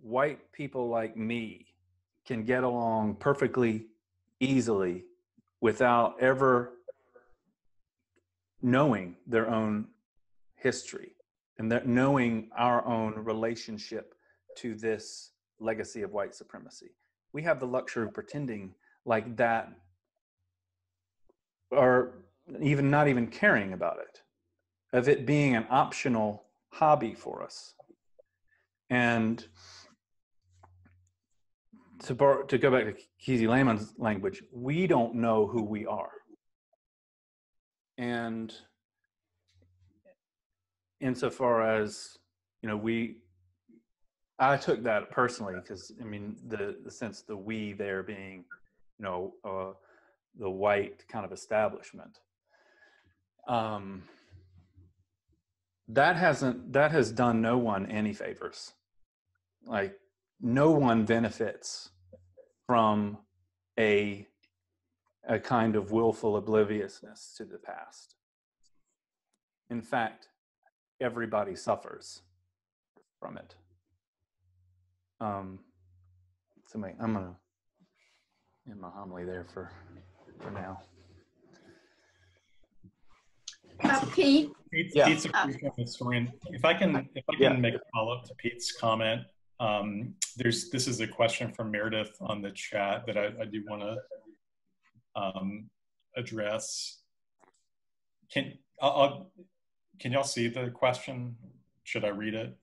white people like me can get along perfectly easily without ever knowing their own history and that knowing our own relationship to this legacy of white supremacy. We have the luxury of pretending like that or even not even caring about it, of it being an optional hobby for us. And to, bar, to go back to Kiese Laymon's language, we don't know who we are. And insofar as, you know, we, I took that personally because, I mean, the, the sense the we there being, you know, uh, the white kind of establishment. Um, that hasn't, that has done no one any favors. Like, no one benefits from a a kind of willful obliviousness to the past. In fact, everybody suffers from it. Um, so I'm gonna end my homily there for for now. Uh, Pete, Pete's, Yeah. Pete's a great. If I can, if I can Yeah. make a follow up to Pete's comment, um, there's this is a question from Meredith on the chat that I, I do want to um, address. Can I'll, I'll, can y'all see the question? Should I read it?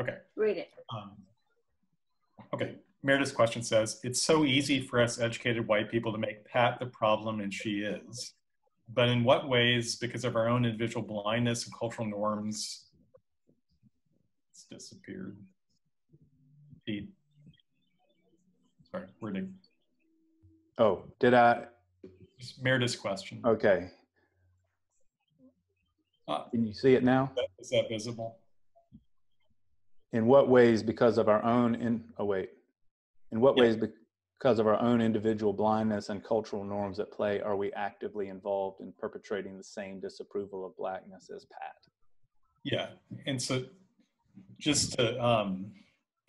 Okay. read it. Um, okay. Meredith's question says, It's so easy for us educated white people to make Pat the problem, and she is. But in what ways, because of our own individual blindness and cultural norms, it's disappeared. Pete. Sorry, where did Oh, did I? Meredith's question? Okay. Uh, Can you see it now? is that visible? In what ways, because of our own in oh wait, in what Yeah. ways because of our own individual blindness and cultural norms at play are we actively involved in perpetrating the same disapproval of blackness as Pat? Yeah, and so just to um, *clears throat*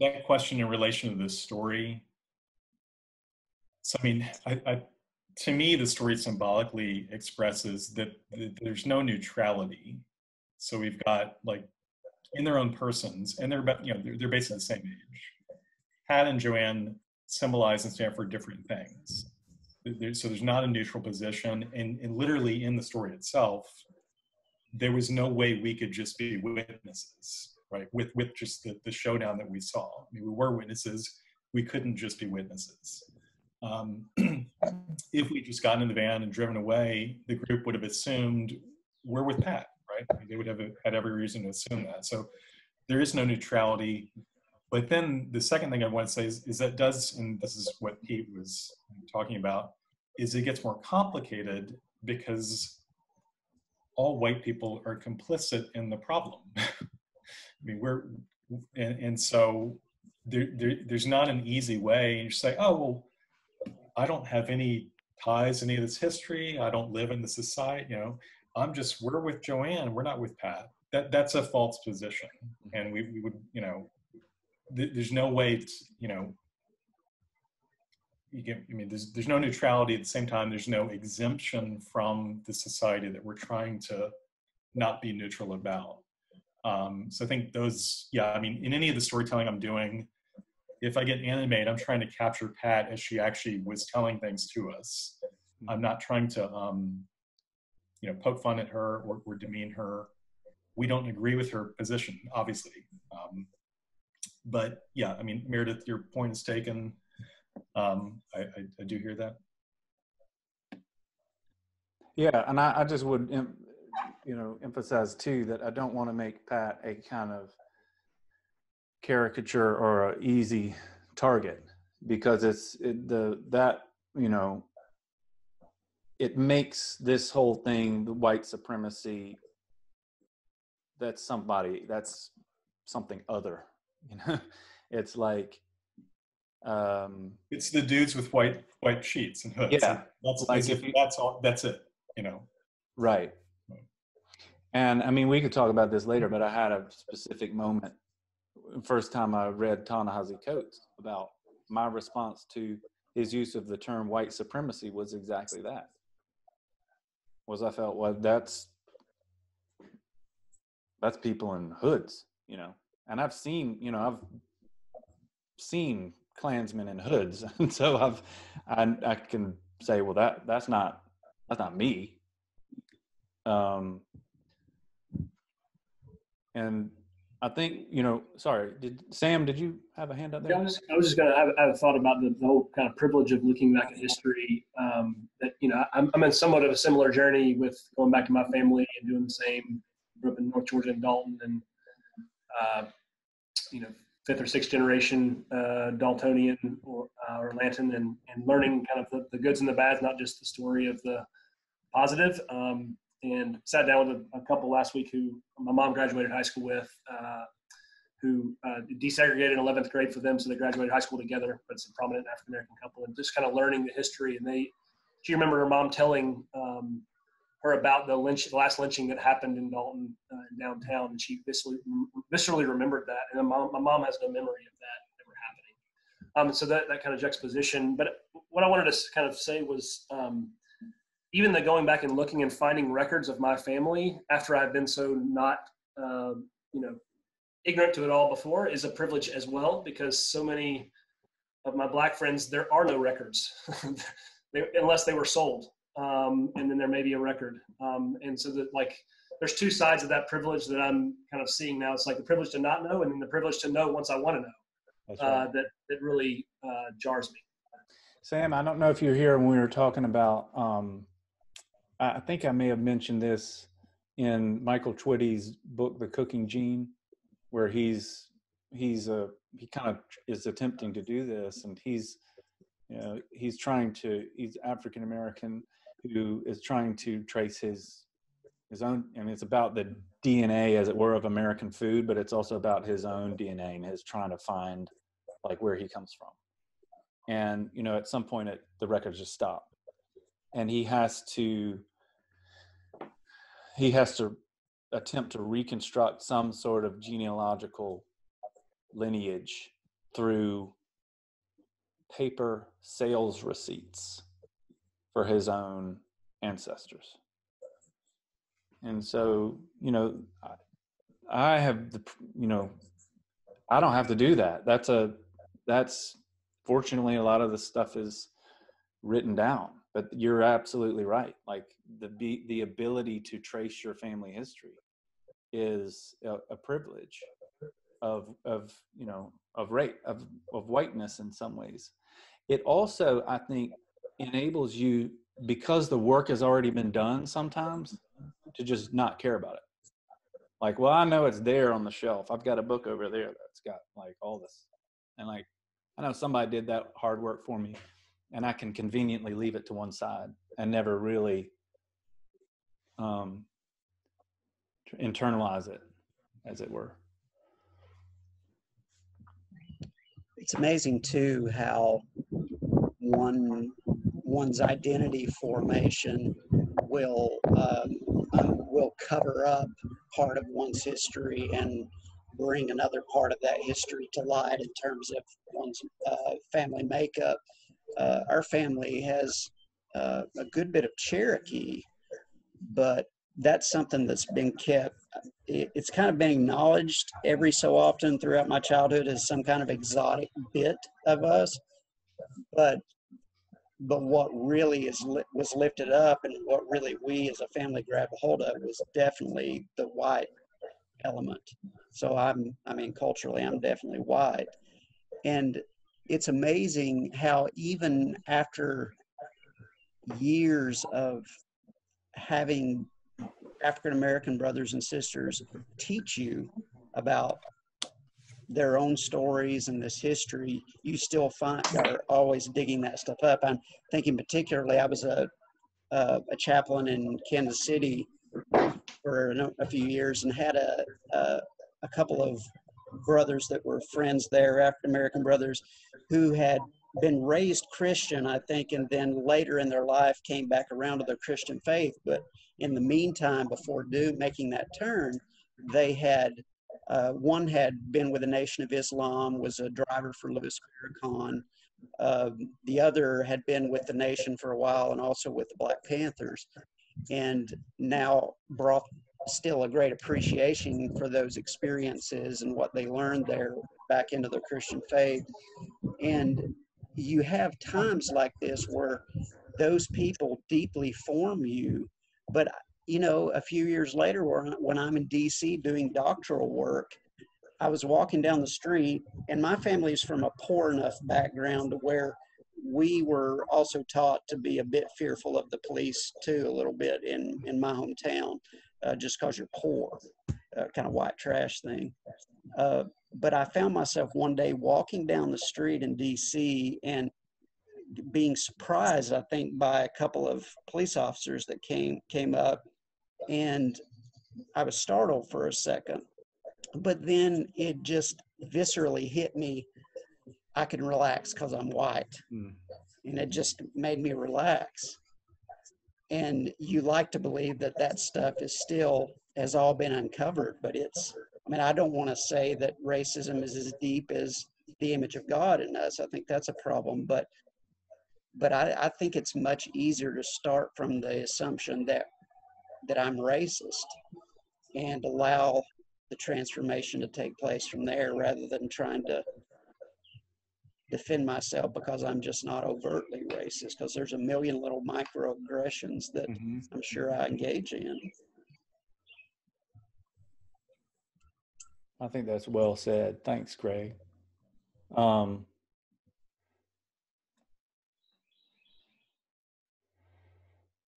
that question in relation to this story. So I mean, I, I, to me, the story symbolically expresses that, there's no neutrality. So we've got like in their own persons, and they're about you know they're, they're basically the same age. Pat and Joanne symbolize and stand for different things. So there's not a neutral position, and, and literally in the story itself, there was no way we could just be witnesses, right? With with just the, the showdown that we saw. I mean, we were witnesses. We couldn't just be witnesses. Um, *clears throat* if we just gotten in the van and driven away, the group would have assumed we're with Pat, right? They would have had every reason to assume that. So there is no neutrality. But then the second thing I want to say is, is that does, and this is what Pete was talking about, is it gets more complicated because all white people are complicit in the problem. *laughs* I mean, we're, and, and so there, there, there's not an easy way. And you say, oh, well, I don't have any ties to any of this history. I don't live in the society, you know, I'm just, we're with Joanne, we're not with Pat. That, that's a false position. And we, we would, you know, th- there's no way, to, you know, you get, I mean, there's, there's no neutrality at the same time. There's no exemption from the society that we're trying to not be neutral about. Um, so I think those, yeah, I mean, in any of the storytelling I'm doing, if I get animated, I'm trying to capture Pat as she actually was telling things to us. I'm not trying to, um, you know, poke fun at her or, or demean her. We don't agree with her position, obviously. Um, but yeah, I mean, Meredith, your point is taken. Um, I, I, I do hear that. Yeah, and I, I just would, you know, emphasize too that I don't want to make Pat a kind of caricature or a easy target because it's it, the that you know it makes this whole thing the white supremacy that's somebody that's something other you know *laughs* it's like um It's the dudes with white white sheets and hoods. Yeah, that's like if if you- that's all. That's it. You know. right and i mean we could talk about this later but i had a specific moment first time i read ta-nehisi coates about my response to his use of the term white supremacy was exactly that. Was i felt well that's that's people in hoods you know? And i've seen you know i've seen klansmen in hoods *laughs* and so i've i, I can say well that that's not that's not me. Um and i think you know sorry did sam did you have a hand up Yeah, I there was, I was just gonna have, have a thought about the, the whole kind of privilege of looking back at history. Um, that you know, I'm, I'm in somewhat of a similar journey with going back to my family and doing the same. Grew up in North Georgia and Dalton, and uh, you know, fifth or sixth generation uh, Daltonian or uh, or Lanton, and and learning kind of the, the goods and the bads, not just the story of the positive. Um, and sat down with a, a couple last week who my mom graduated high school with. Uh, who uh, desegregated in 11th grade for them, so they graduated high school together. But it's a prominent African American couple, and just kind of learning the history. And they, she remembered her mom telling um, her about the lynch, the last lynching that happened in Dalton uh, downtown, and she viscerally, viscerally remembered that. And my mom, my mom has no memory of that ever happening. Um, so that that kind of juxtaposition. But what I wanted to kind of say was. Um, even the going back and looking and finding records of my family after I've been so not, uh, you know, ignorant to it all before is a privilege as well because so many of my black friends there are no records *laughs* they, unless they were sold um, and then there may be a record. Um, and so that like there's two sides of that privilege that i'm kind of seeing now. It's like the privilege to not know and then the privilege to know once i want to know uh, that that really uh, jars me. Sam, I don't know if you're here when we were talking about. Um, I think I may have mentioned this in Michael Twitty's book, The Cooking Gene, where he's he's a he kind of is attempting to do this, and he's you know he's trying to he's African American who is trying to trace his his own, and it's about the DNA, as it were, of American food, but it's also about his own DNA and his trying to find like where he comes from. And you know at some point it, the records just stop. And he has to he has to attempt to reconstruct some sort of genealogical lineage through paper sales receipts for his own ancestors. And so you know i, have the you know i don't have to do that. That's a that's fortunately a lot of the stuff is written down but you're absolutely right like the the ability to trace your family history is a, a privilege of of you know of rate of of whiteness in some ways. It also i think enables you because the work has already been done sometimes to just not care about it. Like well i know it's there on the shelf. I've got a book over there that's got like all this. And like I know somebody did that hard work for me, and I can conveniently leave it to one side and never really um, internalize it, as it were. it's amazing too how one one's identity formation will um, um, will cover up part of one's history and bring another part of that history to light in terms of one's uh, family makeup. Uh, our family has uh, a good bit of Cherokee, but that's something that's been kept. It, it's kind of been acknowledged every so often throughout my childhood as some kind of exotic bit of us, but but what really is li- was lifted up and what really we as a family grabbed hold of was definitely the white element. So I'm, I mean, culturally, I'm definitely white. And it's amazing how even after years of having African American brothers and sisters teach you about their own stories and this history, you still find are always digging that stuff up. I'm thinking particularly, I was a, a, a chaplain in Kansas City for a few years and had a, a a couple of brothers that were friends there, African American brothers, who had been raised Christian, I think, and then later in their life came back around to their Christian faith. But in the meantime, before do making that turn, they had uh, one had been with the Nation of Islam, was a driver for Louis Farrakhan. Uh, the other had been with the Nation for a while and also with the Black Panthers, and now brought still a great appreciation for those experiences and what they learned there back into their Christian faith. And you have times like this where those people deeply form you. But, you know, a few years later, when I'm in DC doing doctoral work, I was walking down the street, and my family is from a poor enough background to where we were also taught to be a bit fearful of the police too, a little bit in in my hometown, uh, just because you're poor, uh, kind of white trash thing. Uh, but I found myself one day walking down the street in D.C. and being surprised, I think, by a couple of police officers that came came up, and I was startled for a second, but then it just viscerally hit me. I can relax because I'm white, Mm. and it just made me relax. And you like to believe that that stuff is still has all been uncovered, but it's I mean, I don't want to say that racism is as deep as the image of God in us. I think that's a problem, but but I, I think it's much easier to start from the assumption that that I'm racist and allow the transformation to take place from there rather than trying to defend myself because I'm just not overtly racist because there's a million little microaggressions that Mhm. I'm sure I engage in. I think that's well said. Thanks, Greg. Um,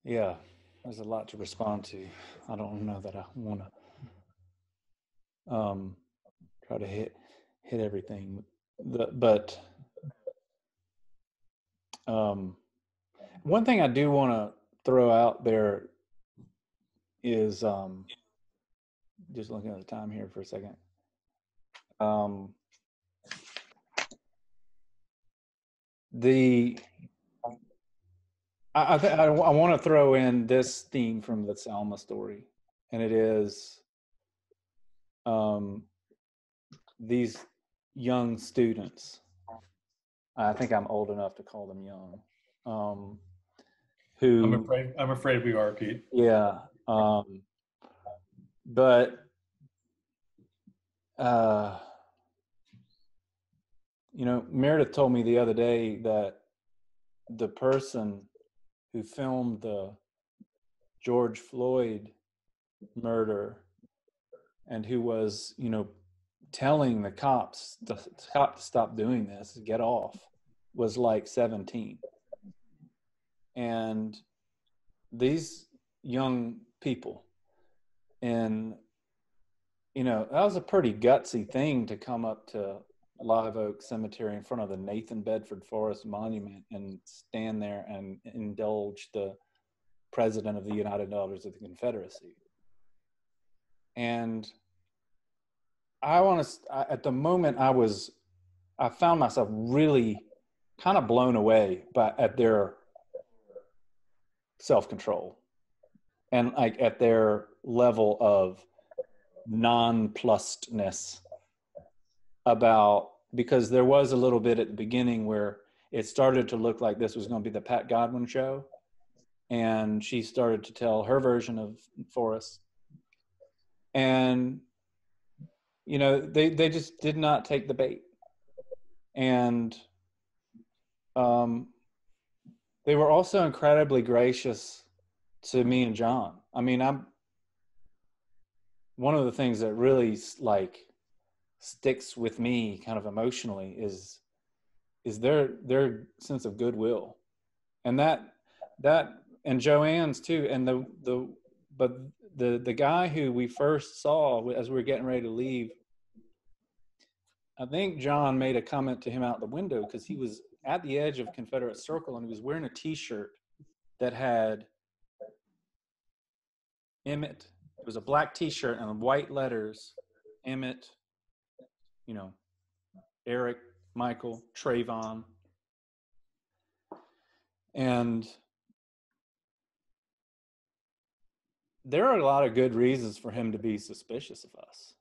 yeah, there's a lot to respond to. I don't know that I want to um, try to hit hit everything, the, but um, one thing I do want to throw out there is um, just looking at the time here for a second. Um, the I I, I, I want to throw in this theme from the Selma story, and it is um, these young students. I think I'm old enough to call them young. Um, who I'm afraid. I'm afraid we are, Pete. yeah. Um, but, uh, you know, Meredith told me the other day that the person who filmed the George Floyd murder and who was, you know, telling the cops to, cop to stop doing this, get off, was like 17. And these young people and you know that was a pretty gutsy thing to come up to live oak cemetery in front of the nathan bedford forrest monument and stand there and indulge the president of the united daughters of the confederacy and i want to at the moment i was i found myself really kind of blown away by at their self-control and like at their level of nonplussedness about because there was a little bit at the beginning where it started to look like this was going to be the Pat Godwin show, and she started to tell her version of Forrest, and you know they they just did not take the bait, and um, they were also incredibly gracious to me and John. I mean, I'm one of the things that really like sticks with me kind of emotionally is is their their sense of goodwill. And that that and Joanne's too and the the but the the guy who we first saw as we were getting ready to leave I think John made a comment to him out the window because he was at the edge of Confederate Circle and he was wearing a T-shirt that had Emmett it. Was a black T-shirt and white letters, Emmett, you know, Eric, Michael, Trayvon, and there are a lot of good reasons for him to be suspicious of us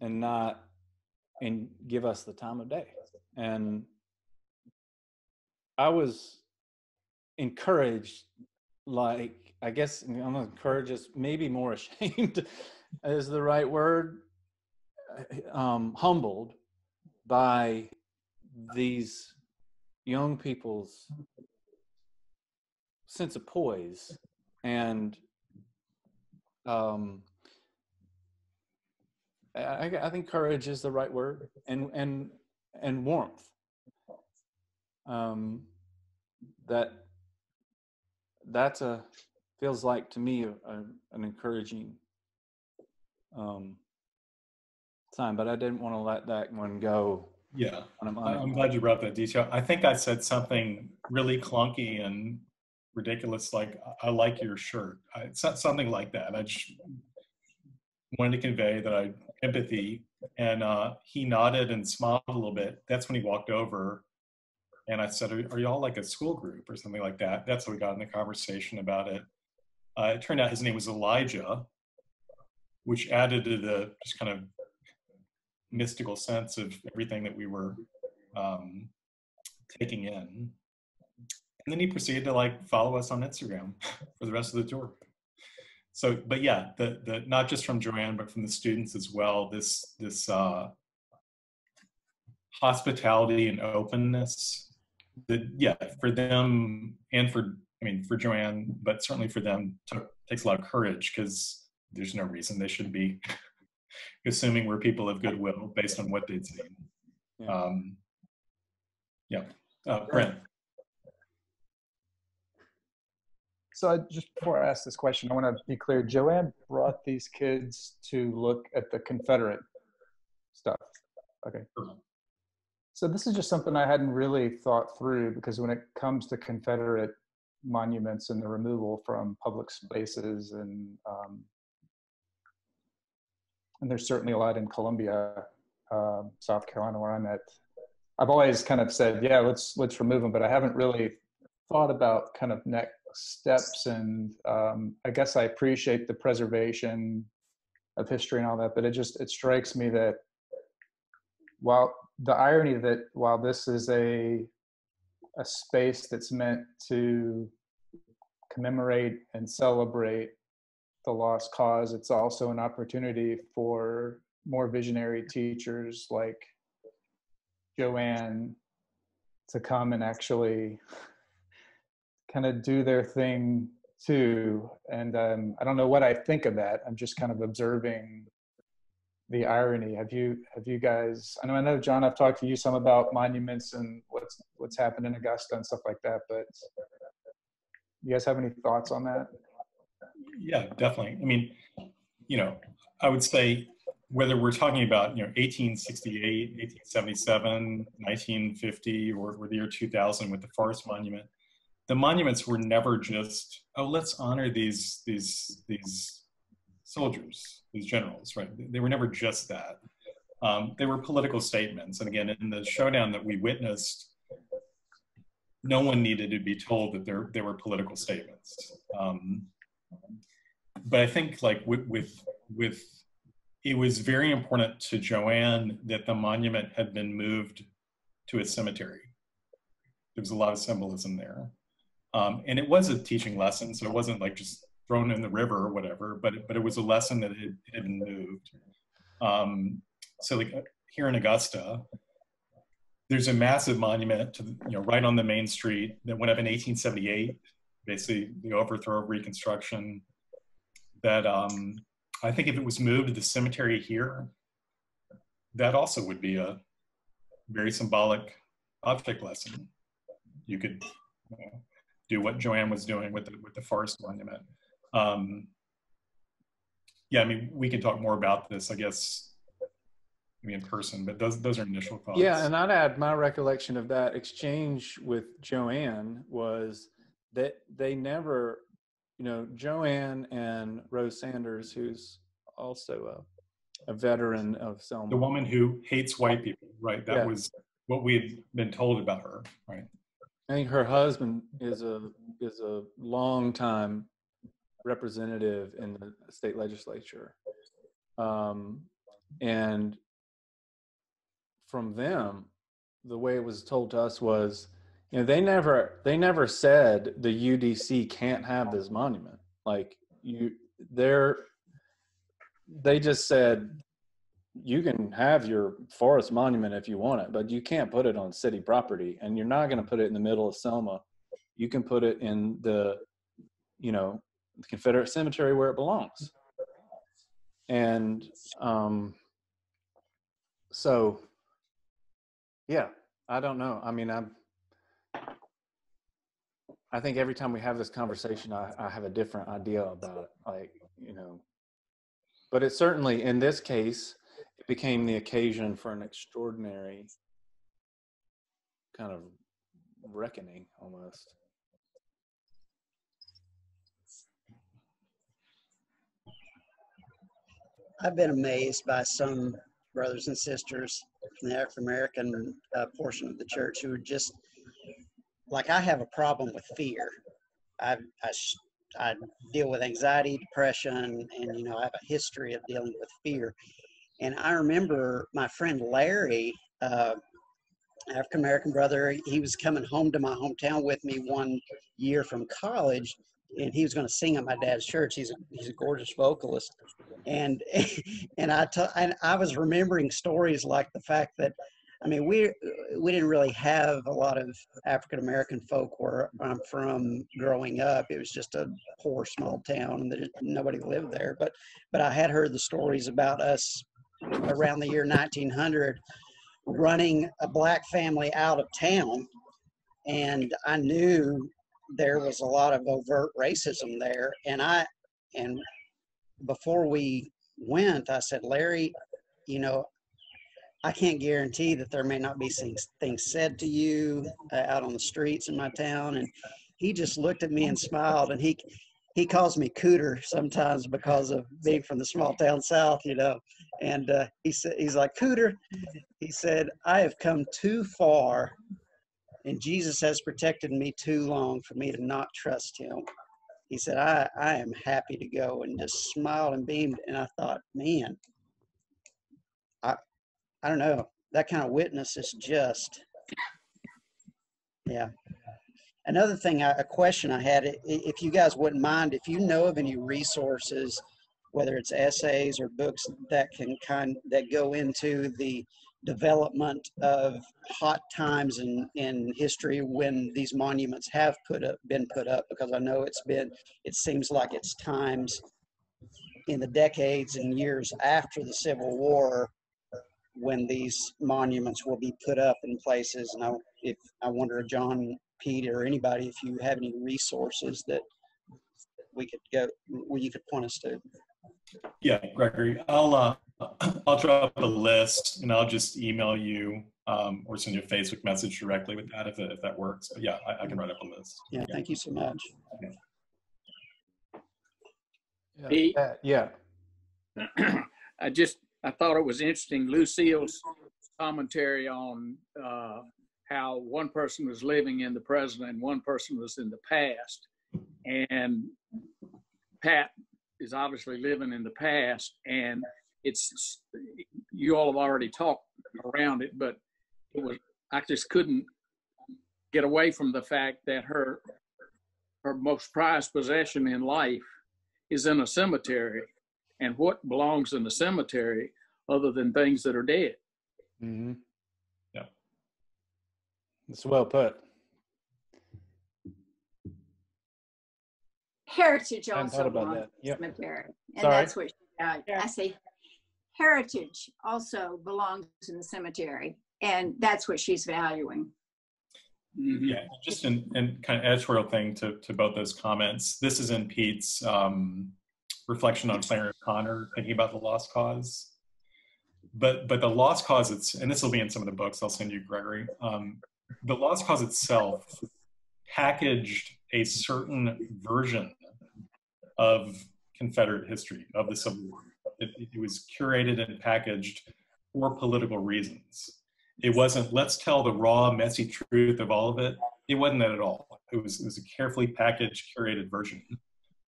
and not and give us the time of day. And i was encouraged like i guess i'm encouraged maybe more *laughs* ashamed is the right word um, humbled by these young people's sense of poise and um, I, I think courage is the right word and and and warmth um, that that's a feels like to me a, a, an encouraging um, sign but i didn't want to let that one go Yeah, on a- I- on a- I'm glad you brought that detail. I think I said something really clunky and ridiculous, like "I like your shirt." I, it's not something like that. I just wanted to convey that I empathy, and uh, he nodded and smiled a little bit. That's when he walked over, and I said, "Are, y'all like a school group or something like that?" That's how we got in the conversation about it. Uh, it turned out his name was Elijah, which added to the just kind of mystical sense of everything that we were um, taking in. And then he proceeded to like follow us on Instagram *laughs* for the rest of the tour. So, but yeah, the the not just from Joanne, but from the students as well. This this uh, hospitality and openness. That yeah, for them and for I mean for Joanne, but certainly for them took, takes a lot of courage because there's no reason they should be *laughs* assuming we're people of goodwill based on what they'd seen. Yeah. Um, yeah, uh, Brent. So I, just before I ask this question, I want to be clear. Joanne brought these kids to look at the Confederate stuff. Okay. So this is just something I hadn't really thought through because when it comes to Confederate monuments and the removal from public spaces and um, and there's certainly a lot in Columbia, um, South Carolina, where I'm at. I've always kind of said, yeah, let's let's remove them, but I haven't really thought about kind of next steps. And um, I guess I appreciate the preservation of history and all that, but it just it strikes me that while the irony that while this is a a space that's meant to commemorate and celebrate the lost cause, it's also an opportunity for more visionary teachers like Joanne to come and actually kind of do their thing too. And um, I don't know what I think of that. I'm just kind of observing the irony. Have you have you guys? I know I know John. I've talked to you some about monuments and what's what's happened in Augusta and stuff like that. But you guys have any thoughts on that? Yeah, definitely. I mean, you know, I would say whether we're talking about, you know, 1868, 1877, 1950, or, or the year 2000 with the Forrest Monument, the monuments were never just, oh, let's honor these these these soldiers, these generals, right? They were never just that. Um, they were political statements. And again, in the showdown that we witnessed, no one needed to be told that there, there were political statements. Um, but I think like with, with, with, it was very important to Joanne that the monument had been moved to a cemetery. There was a lot of symbolism there. Um, and it was a teaching lesson, so it wasn't like just thrown in the river or whatever, but, it- but it was a lesson that had, had moved. Um, so like uh, here in Augusta, there's a massive monument to, you know, right on the main street that went up in 1878, basically the overthrow of Reconstruction. That um, I think if it was moved to the cemetery here, that also would be a very symbolic object lesson. You could you know, do what Joanne was doing with the, with the Forrest monument. Um, yeah, I mean, we can talk more about this, I guess, in person, but those those are initial thoughts. Yeah, and I'd add my recollection of that exchange with Joanne was that they never you know, Joanne and Rose Sanders, who's also a, a veteran of Selma. The woman who hates white people, right? That Yeah. was what we had been told about her, right? I think her husband is a is a long time representative in the state legislature, um, and from them, the way it was told to us was, you know, they never they never said the UDC can't have this monument. Like you, they're they just said you can have your Forrest monument if you want it, but you can't put it on city property, and you're not going to put it in the middle of Selma. You can put it in the, you know, the Confederate cemetery where it belongs. And um, so, yeah, I don't know. I mean, I'm. I think every time we have this conversation, I, I have a different idea about it. Like, you know, but it certainly, in this case, it became the occasion for an extraordinary kind of reckoning almost. I've been amazed by some brothers and sisters from the African American uh, portion of the church who are just like I have a problem with fear. I, I, I deal with anxiety, depression, and you know I have a history of dealing with fear. And I remember my friend Larry, uh, African American brother, he was coming home to my hometown with me one year from college, and he was going to sing at my dad's church. He's a, he's a gorgeous vocalist, and *laughs* and I t- and I was remembering stories like the fact that. I mean, we we didn't really have a lot of African American folk where I'm from growing up. It was just a poor small town, and nobody lived there. But but I had heard the stories about us around the year 1900 running a black family out of town, and I knew there was a lot of overt racism there. And I and before we went, I said, Larry, you know, I can't guarantee that there may not be things, things said to you uh, out on the streets in my town. And he just looked at me and smiled. And he he calls me Cooter sometimes because of being from the small town South, you know. And uh, he said he's like Cooter. He said, "I have come too far, and Jesus has protected me too long for me to not trust Him." He said, "I I am happy to go," and just smiled and beamed. And I thought, man, I I don't know. That kind of witness is just, yeah. Another thing, a question I had, if you guys wouldn't mind, if you know of any resources, whether it's essays or books that can kind, that go into the development of hot times in, in history when these monuments have put up, been put up, because I know it's been, it seems like it's times in the decades and years after the Civil War when these monuments will be put up in places. And I, if I wonder, John, Pete, or anybody, if you have any resources that we could go, where you could point us to. Yeah, Gregory, I'll uh, *clears throat* I'll drop a list and I'll just email you um, or send you a Facebook message directly with that if, if that works. But yeah, I, I can write up a list. Yeah, thank you so much. Yeah. Pete? Uh, yeah. *clears throat* I just, I thought it was interesting, Lucille's commentary on uh, how one person was living in the present and one person was in the past. And Pat is obviously living in the past and it's, you all have already talked around it, but it was, I just couldn't get away from the fact that her, her most prized possession in life is in a cemetery and what belongs in the cemetery other than things that are dead. Mm-hmm. Yeah. It's well put. Heritage I hadn't also belongs that. the Yep. cemetery. And Sorry. that's what, uh, I say, heritage also belongs in the cemetery. And that's what she's valuing. Mhm. Yeah, just an, an kind of editorial thing to, to both those comments. This is in Pete's um, reflection on Flannery O'Connor, thinking about the lost cause. But but the lost cause, it's and this will be in some of the books I'll send you, Gregory. Um, the lost cause itself packaged a certain version of Confederate history, of the Civil War. It, it was curated and packaged for political reasons. It wasn't, let's tell the raw, messy truth of all of it. It wasn't that at all. It was, it was a carefully packaged, curated version.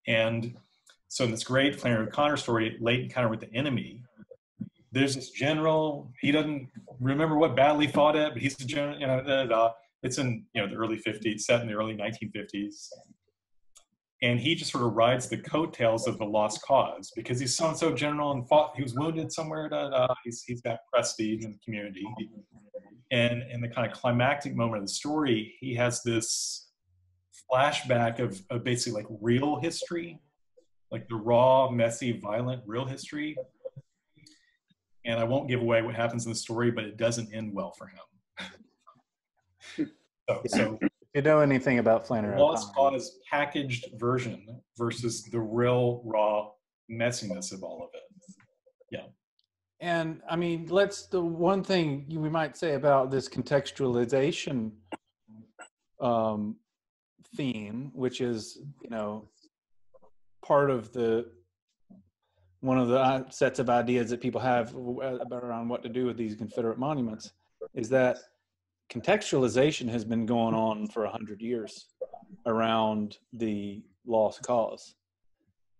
And so in this great Flannery O'Connor story, late encounter with the enemy, there's this general, he doesn't remember what battle he fought at, but he's the general, you know, da, da, da. it's in, you know, the early 50s, set in the early 1950s. And he just sort of rides the coattails of the lost cause because he's so and so general and fought, he was wounded somewhere, da, da. Uh, he's, he's got prestige in the community. And in the kind of climactic moment of the story, he has this flashback of, of basically like real history, like the raw, messy, violent real history and I won't give away what happens in the story, but it doesn't end well for him. *laughs* so, so you know anything about Flannery Lost O'Connor, Cause packaged version versus the real raw messiness of all of it. Yeah. And I mean, let's the one thing you- we might say about this contextualization um, theme, which is you know part of the one of the uh, sets of ideas that people have uh, about around what to do with these Confederate monuments, is that contextualization has been going on for a hundred years around the lost cause.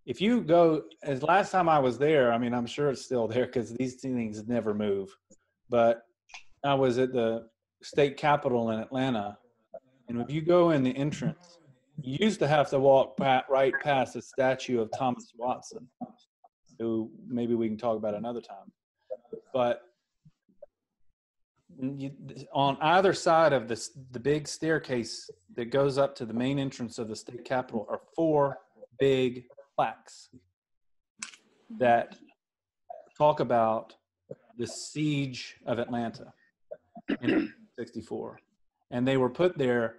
If you go, as last time I was there, I mean, I'm sure it's still there because these things never move. But I was at the state capitol in Atlanta, and if you go in the entrance, you used to have to walk right past the statue of Thomas Watson, who maybe we can talk about another time. But you, on either side of this, the big staircase that goes up to the main entrance of the state capitol are four big plaques that talk about the siege of Atlanta in 64. And they were put there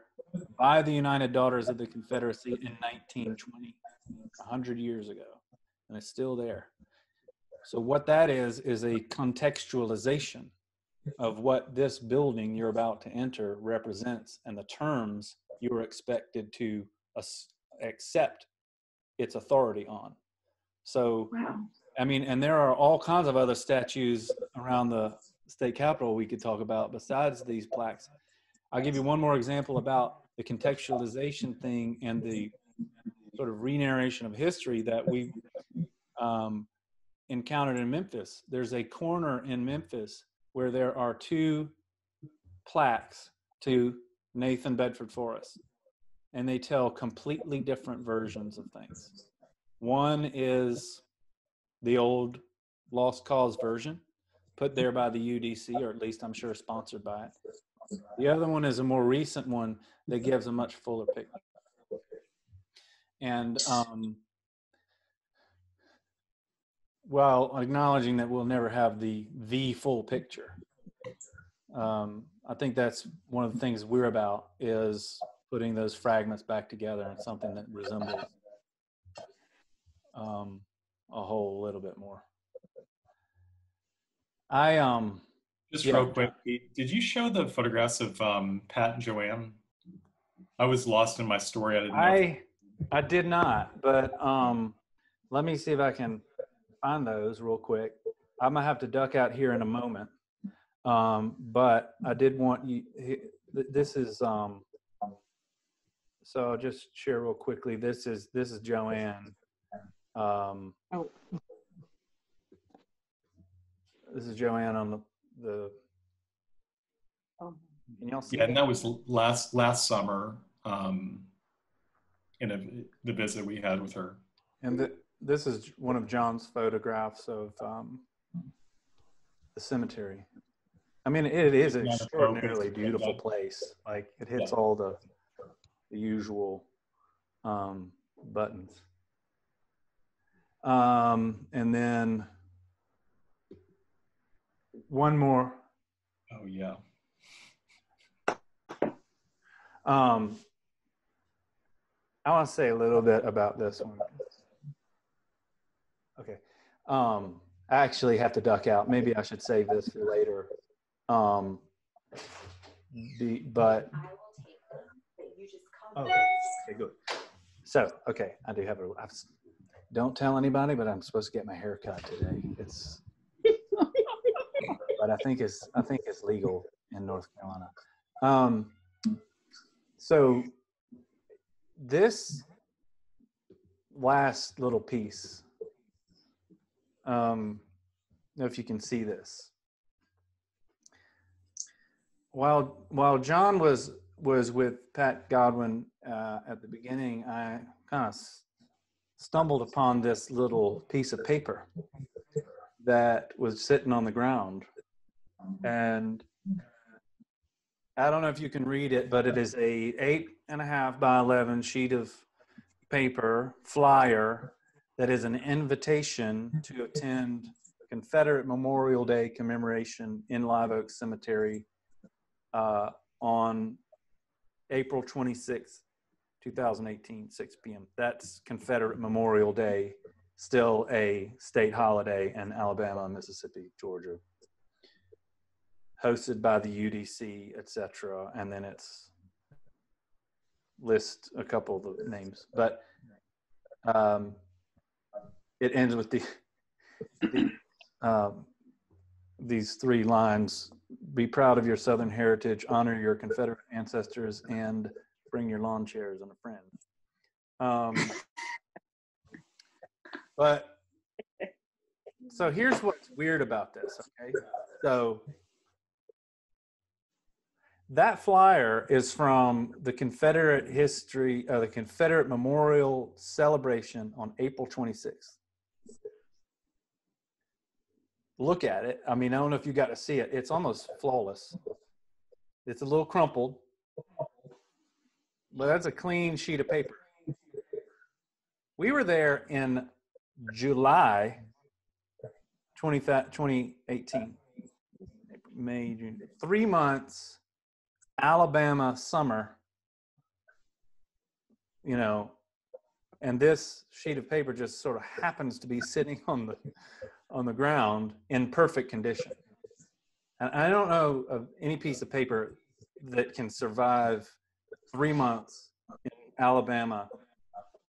by the United Daughters of the Confederacy in 1920, 100 years ago. And it's still there. So, what that is, is a contextualization of what this building you're about to enter represents and the terms you are expected to accept its authority on. So, Wow. I mean, and there are all kinds of other statues around the state capitol we could talk about besides these plaques. I'll give you one more example about the contextualization thing and the sort of re-narration of history that we um, encountered in Memphis. There's a corner in Memphis where there are two plaques to Nathan Bedford Forrest, and they tell completely different versions of things. One is the old Lost Cause version, put there by the UDC, or at least I'm sure sponsored by it. The other one is a more recent one that gives a much fuller picture. And um, while acknowledging that we'll never have the the full picture, um, I think that's one of the things we're about is putting those fragments back together in something that resembles um, a whole little bit more. I um Just Yeah. real quick, did you show the photographs of um, Pat and Joanne? I was lost in my story. I didn't. I I did not, but um let me see if I can find those real quick. I'm gonna have to duck out here in a moment. Um, but I did want you. This is um. So I'll just share real quickly. This is this is Joanne. Um, Oh. This is Joanne on the the. Oh. Can y'all see? yeah, and that? that was last last summer um, in a, the visit we had with her. And th- this is one of John's photographs of um, the cemetery. I mean, it is an extraordinarily beautiful place. Like it hits all the the usual um, buttons. Um, and then one more. Oh yeah, Um, I want to say a little bit about this one. Okay. Um, I actually have to duck out. Maybe I should save this for later. Um, the, but, okay. Okay, good. So, okay, I do have a, I've, don't tell anybody, but I'm supposed to get my hair cut today. It's, *laughs* but I think it's I think it's legal in North Carolina. Um, so this last little piece, um, know if you can see this. While while John was was with Pat Godwin uh, at the beginning, I kind of stumbled upon this little piece of paper that was sitting on the ground. And I don't know if you can read it, but it is a eight and a half by 11 sheet of paper flyer that is an invitation to attend Confederate Memorial Day commemoration in Live Oak Cemetery uh, on April 26th, 2018, 6 p.m. That's Confederate Memorial Day, still a state holiday in Alabama, Mississippi, Georgia. Hosted by the UDC, etc. And then it's list a couple of the names, but um, it ends with the, the um, these three lines: "Be proud of your Southern heritage, honor your Confederate ancestors, and bring your lawn chairs and a friend." Um, but so here's what's weird about this. Okay, so that flyer is from the Confederate history, uh, the Confederate Memorial Celebration on April 26th. Look at it. I mean, I don't know if you got to see it. It's almost flawless. It's a little crumpled, but that's a clean sheet of paper. We were there in July 20, 2018, May, June, three months Alabama summer, you know, and this sheet of paper just sort of happens to be sitting on the on the ground in perfect condition. And I don't know of any piece of paper that can survive three months in Alabama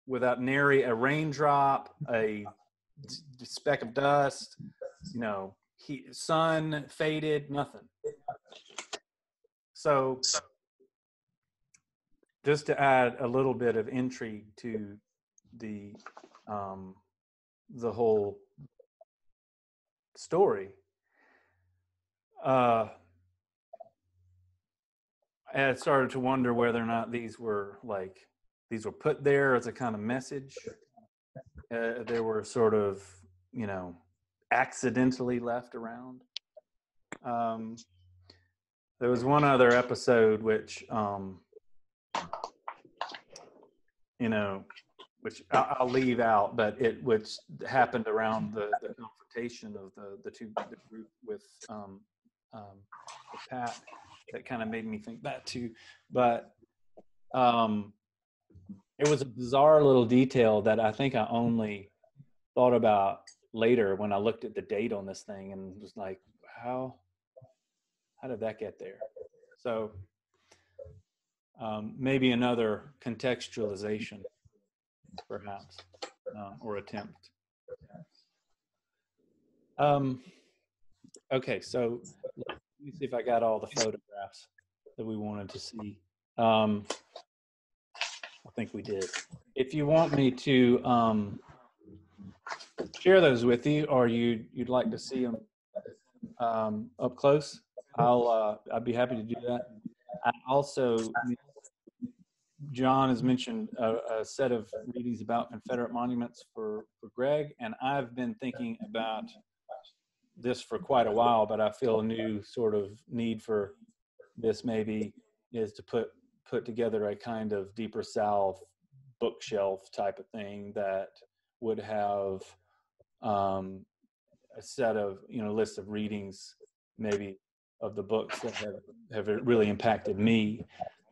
without nary a raindrop, a speck of dust, you know, heat, sun faded, nothing. So, just to add a little bit of intrigue to the um, the whole story, uh, I started to wonder whether or not these were like these were put there as a kind of message. Uh, they were sort of you know accidentally left around. Um, there was one other episode which, um, you know, which I'll, I'll leave out, but it which happened around the, the of the the two the group with um, um, with Pat that kind of made me think that too. But um, it was a bizarre little detail that I think I only thought about later when I looked at the date on this thing and was like, how how did that get there? So um, maybe another contextualization, perhaps, uh, or attempt. Um, okay, so let me see if I got all the photographs that we wanted to see. Um, I think we did. If you want me to um, share those with you, or you you'd like to see them um, up close, I'll uh, I'd be happy to do that. I also, John has mentioned a, a, set of readings about Confederate monuments for for Greg, and I've been thinking about this for quite a while, but I feel a new sort of need for this maybe is to put put together a kind of deeper south bookshelf type of thing that would have um, a set of you know list of readings maybe of the books that have, have really impacted me.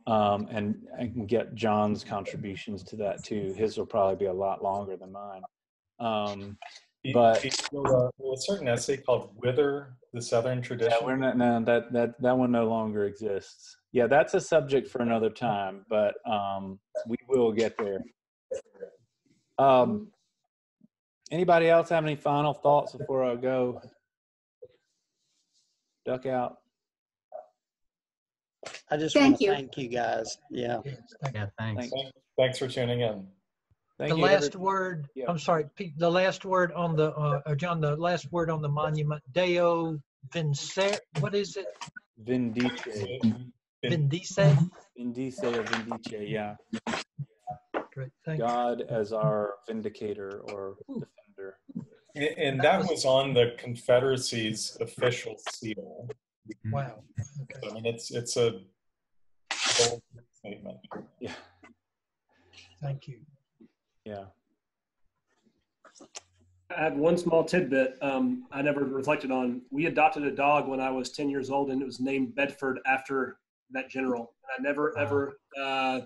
Um, and I can get John's contributions to that too. His will probably be a lot longer than mine. Um, but will, uh, will a certain essay called "Wither: The Southern Tradition"? Yeah, we're not. No, that that that one no longer exists. Yeah, that's a subject for another time, but um, we will get there. Um, Anybody else have any final thoughts before I go? Duck out. I just want to you. thank you guys. Yeah. Yes, thank you. Yeah, thanks. Thanks. Thanks for tuning in. Thank The you, last every- word, Yeah. I'm sorry, Pete, the last word on the, uh, uh, John, the last word on the monument, Deo Vindice, what is it? Vindice. Vindice? Vindice or Vindice, yeah. Great, thank you. God as our vindicator or defender. And, and that was on the Confederacy's official seal. Wow. I mean, it's it's a bold statement. Yeah, Thank you. Yeah. I have one small tidbit um, I never reflected on. We adopted a dog when I was 10 years old, and it was named Bedford after that general. And I never ever uh,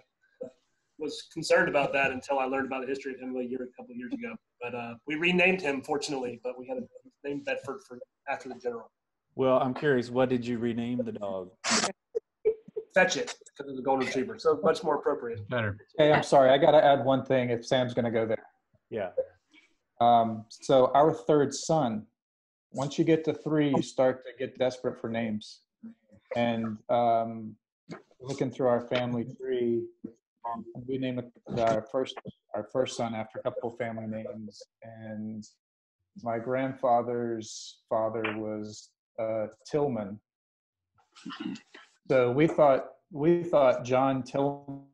was concerned about that until I learned about the history of him a year, a couple of years ago. But uh, we renamed him, fortunately. But we had a name Bedford for after the general. Well, I'm curious, what did you rename the dog? *laughs* Fetch it because it's a golden retriever, so much more appropriate. Better. Hey, I'm sorry. I got to add one thing if Sam's going to go there. Yeah. Um, so our third son, once you get to three, you start to get desperate for names. And um, looking through our family tree, we named our first our first son after a couple of family names. And my grandfather's father was uh, Tillman. So we thought we thought John Tillman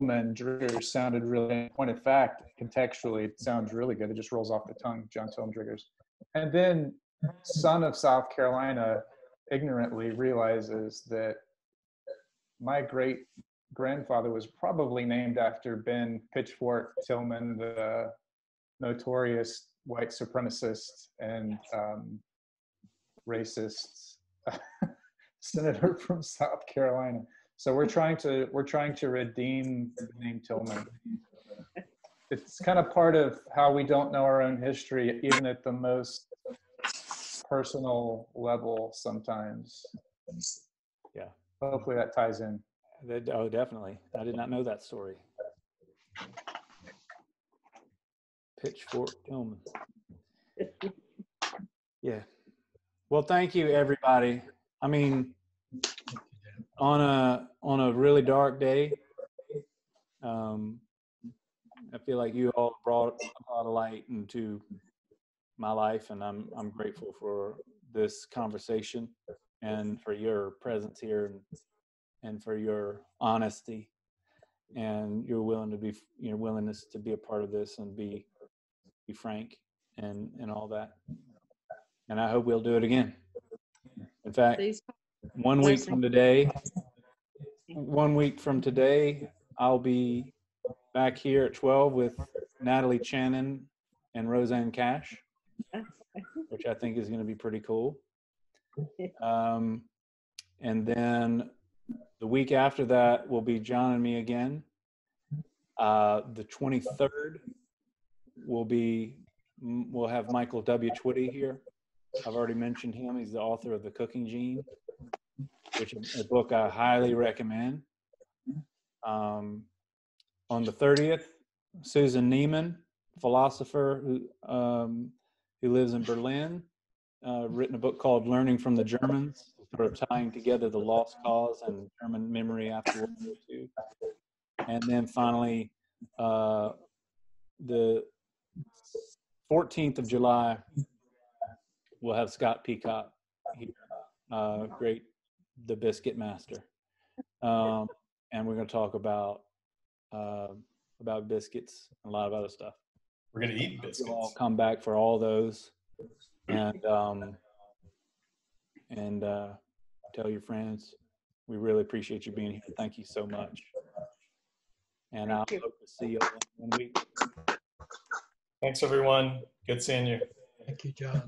Driggers sounded really. in Point of fact, contextually, it sounds really good. It just rolls off the tongue, John Tillman Driggers. And then, son of South Carolina, ignorantly realizes that my great grandfather was probably named after Ben Pitchfork Tillman, the notorious white supremacist and um, racist *laughs* senator *laughs* from South Carolina. So we're trying to we're trying to redeem the name Tillman. It's kind of part of how we don't know our own history, even at the most personal level. Sometimes. Yeah. Hopefully that ties in. That, oh, definitely. I did not know that story. Pitchfork Tillman. *laughs* Yeah. Well, thank you, everybody. I mean, on a on a really dark day, um, I feel like you all brought a lot of light into my life, and I'm I'm grateful for this conversation and for your presence here and and for your honesty and your willing to be your willingness to be a part of this and be be frank and and all that. And i hope we'll do it again in fact one week from today one week from today i'll be back here at 12 with natalie chanin and rosanne cash *laughs* which i think is going to be pretty cool *laughs* um, and then the week after that will be John and me again. Uh, the 23rd will be, we'll have Michael W. Twitty here. I've already mentioned him. He's the author of The Cooking Gene, which is a book I highly recommend. Um, on the 30th, Susan Neiman, philosopher who, um, who lives in Berlin, uh, written a book called Learning from the Germans, sort of tying together the lost cause and German memory after World War II. And then finally, uh, the 14th of July, we'll have Scott Peacock here, uh, great, the Biscuit Master. *laughs* Um, and we're going to talk about uh, about biscuits and a lot of other stuff. We're gonna eat You'll all biscuits. come back for all those, and um, and uh, tell your friends. We really appreciate you being here. Thank you so much. And I hope Thank you. to see you all in one week. Thanks, everyone. Good seeing you. Thank you, John.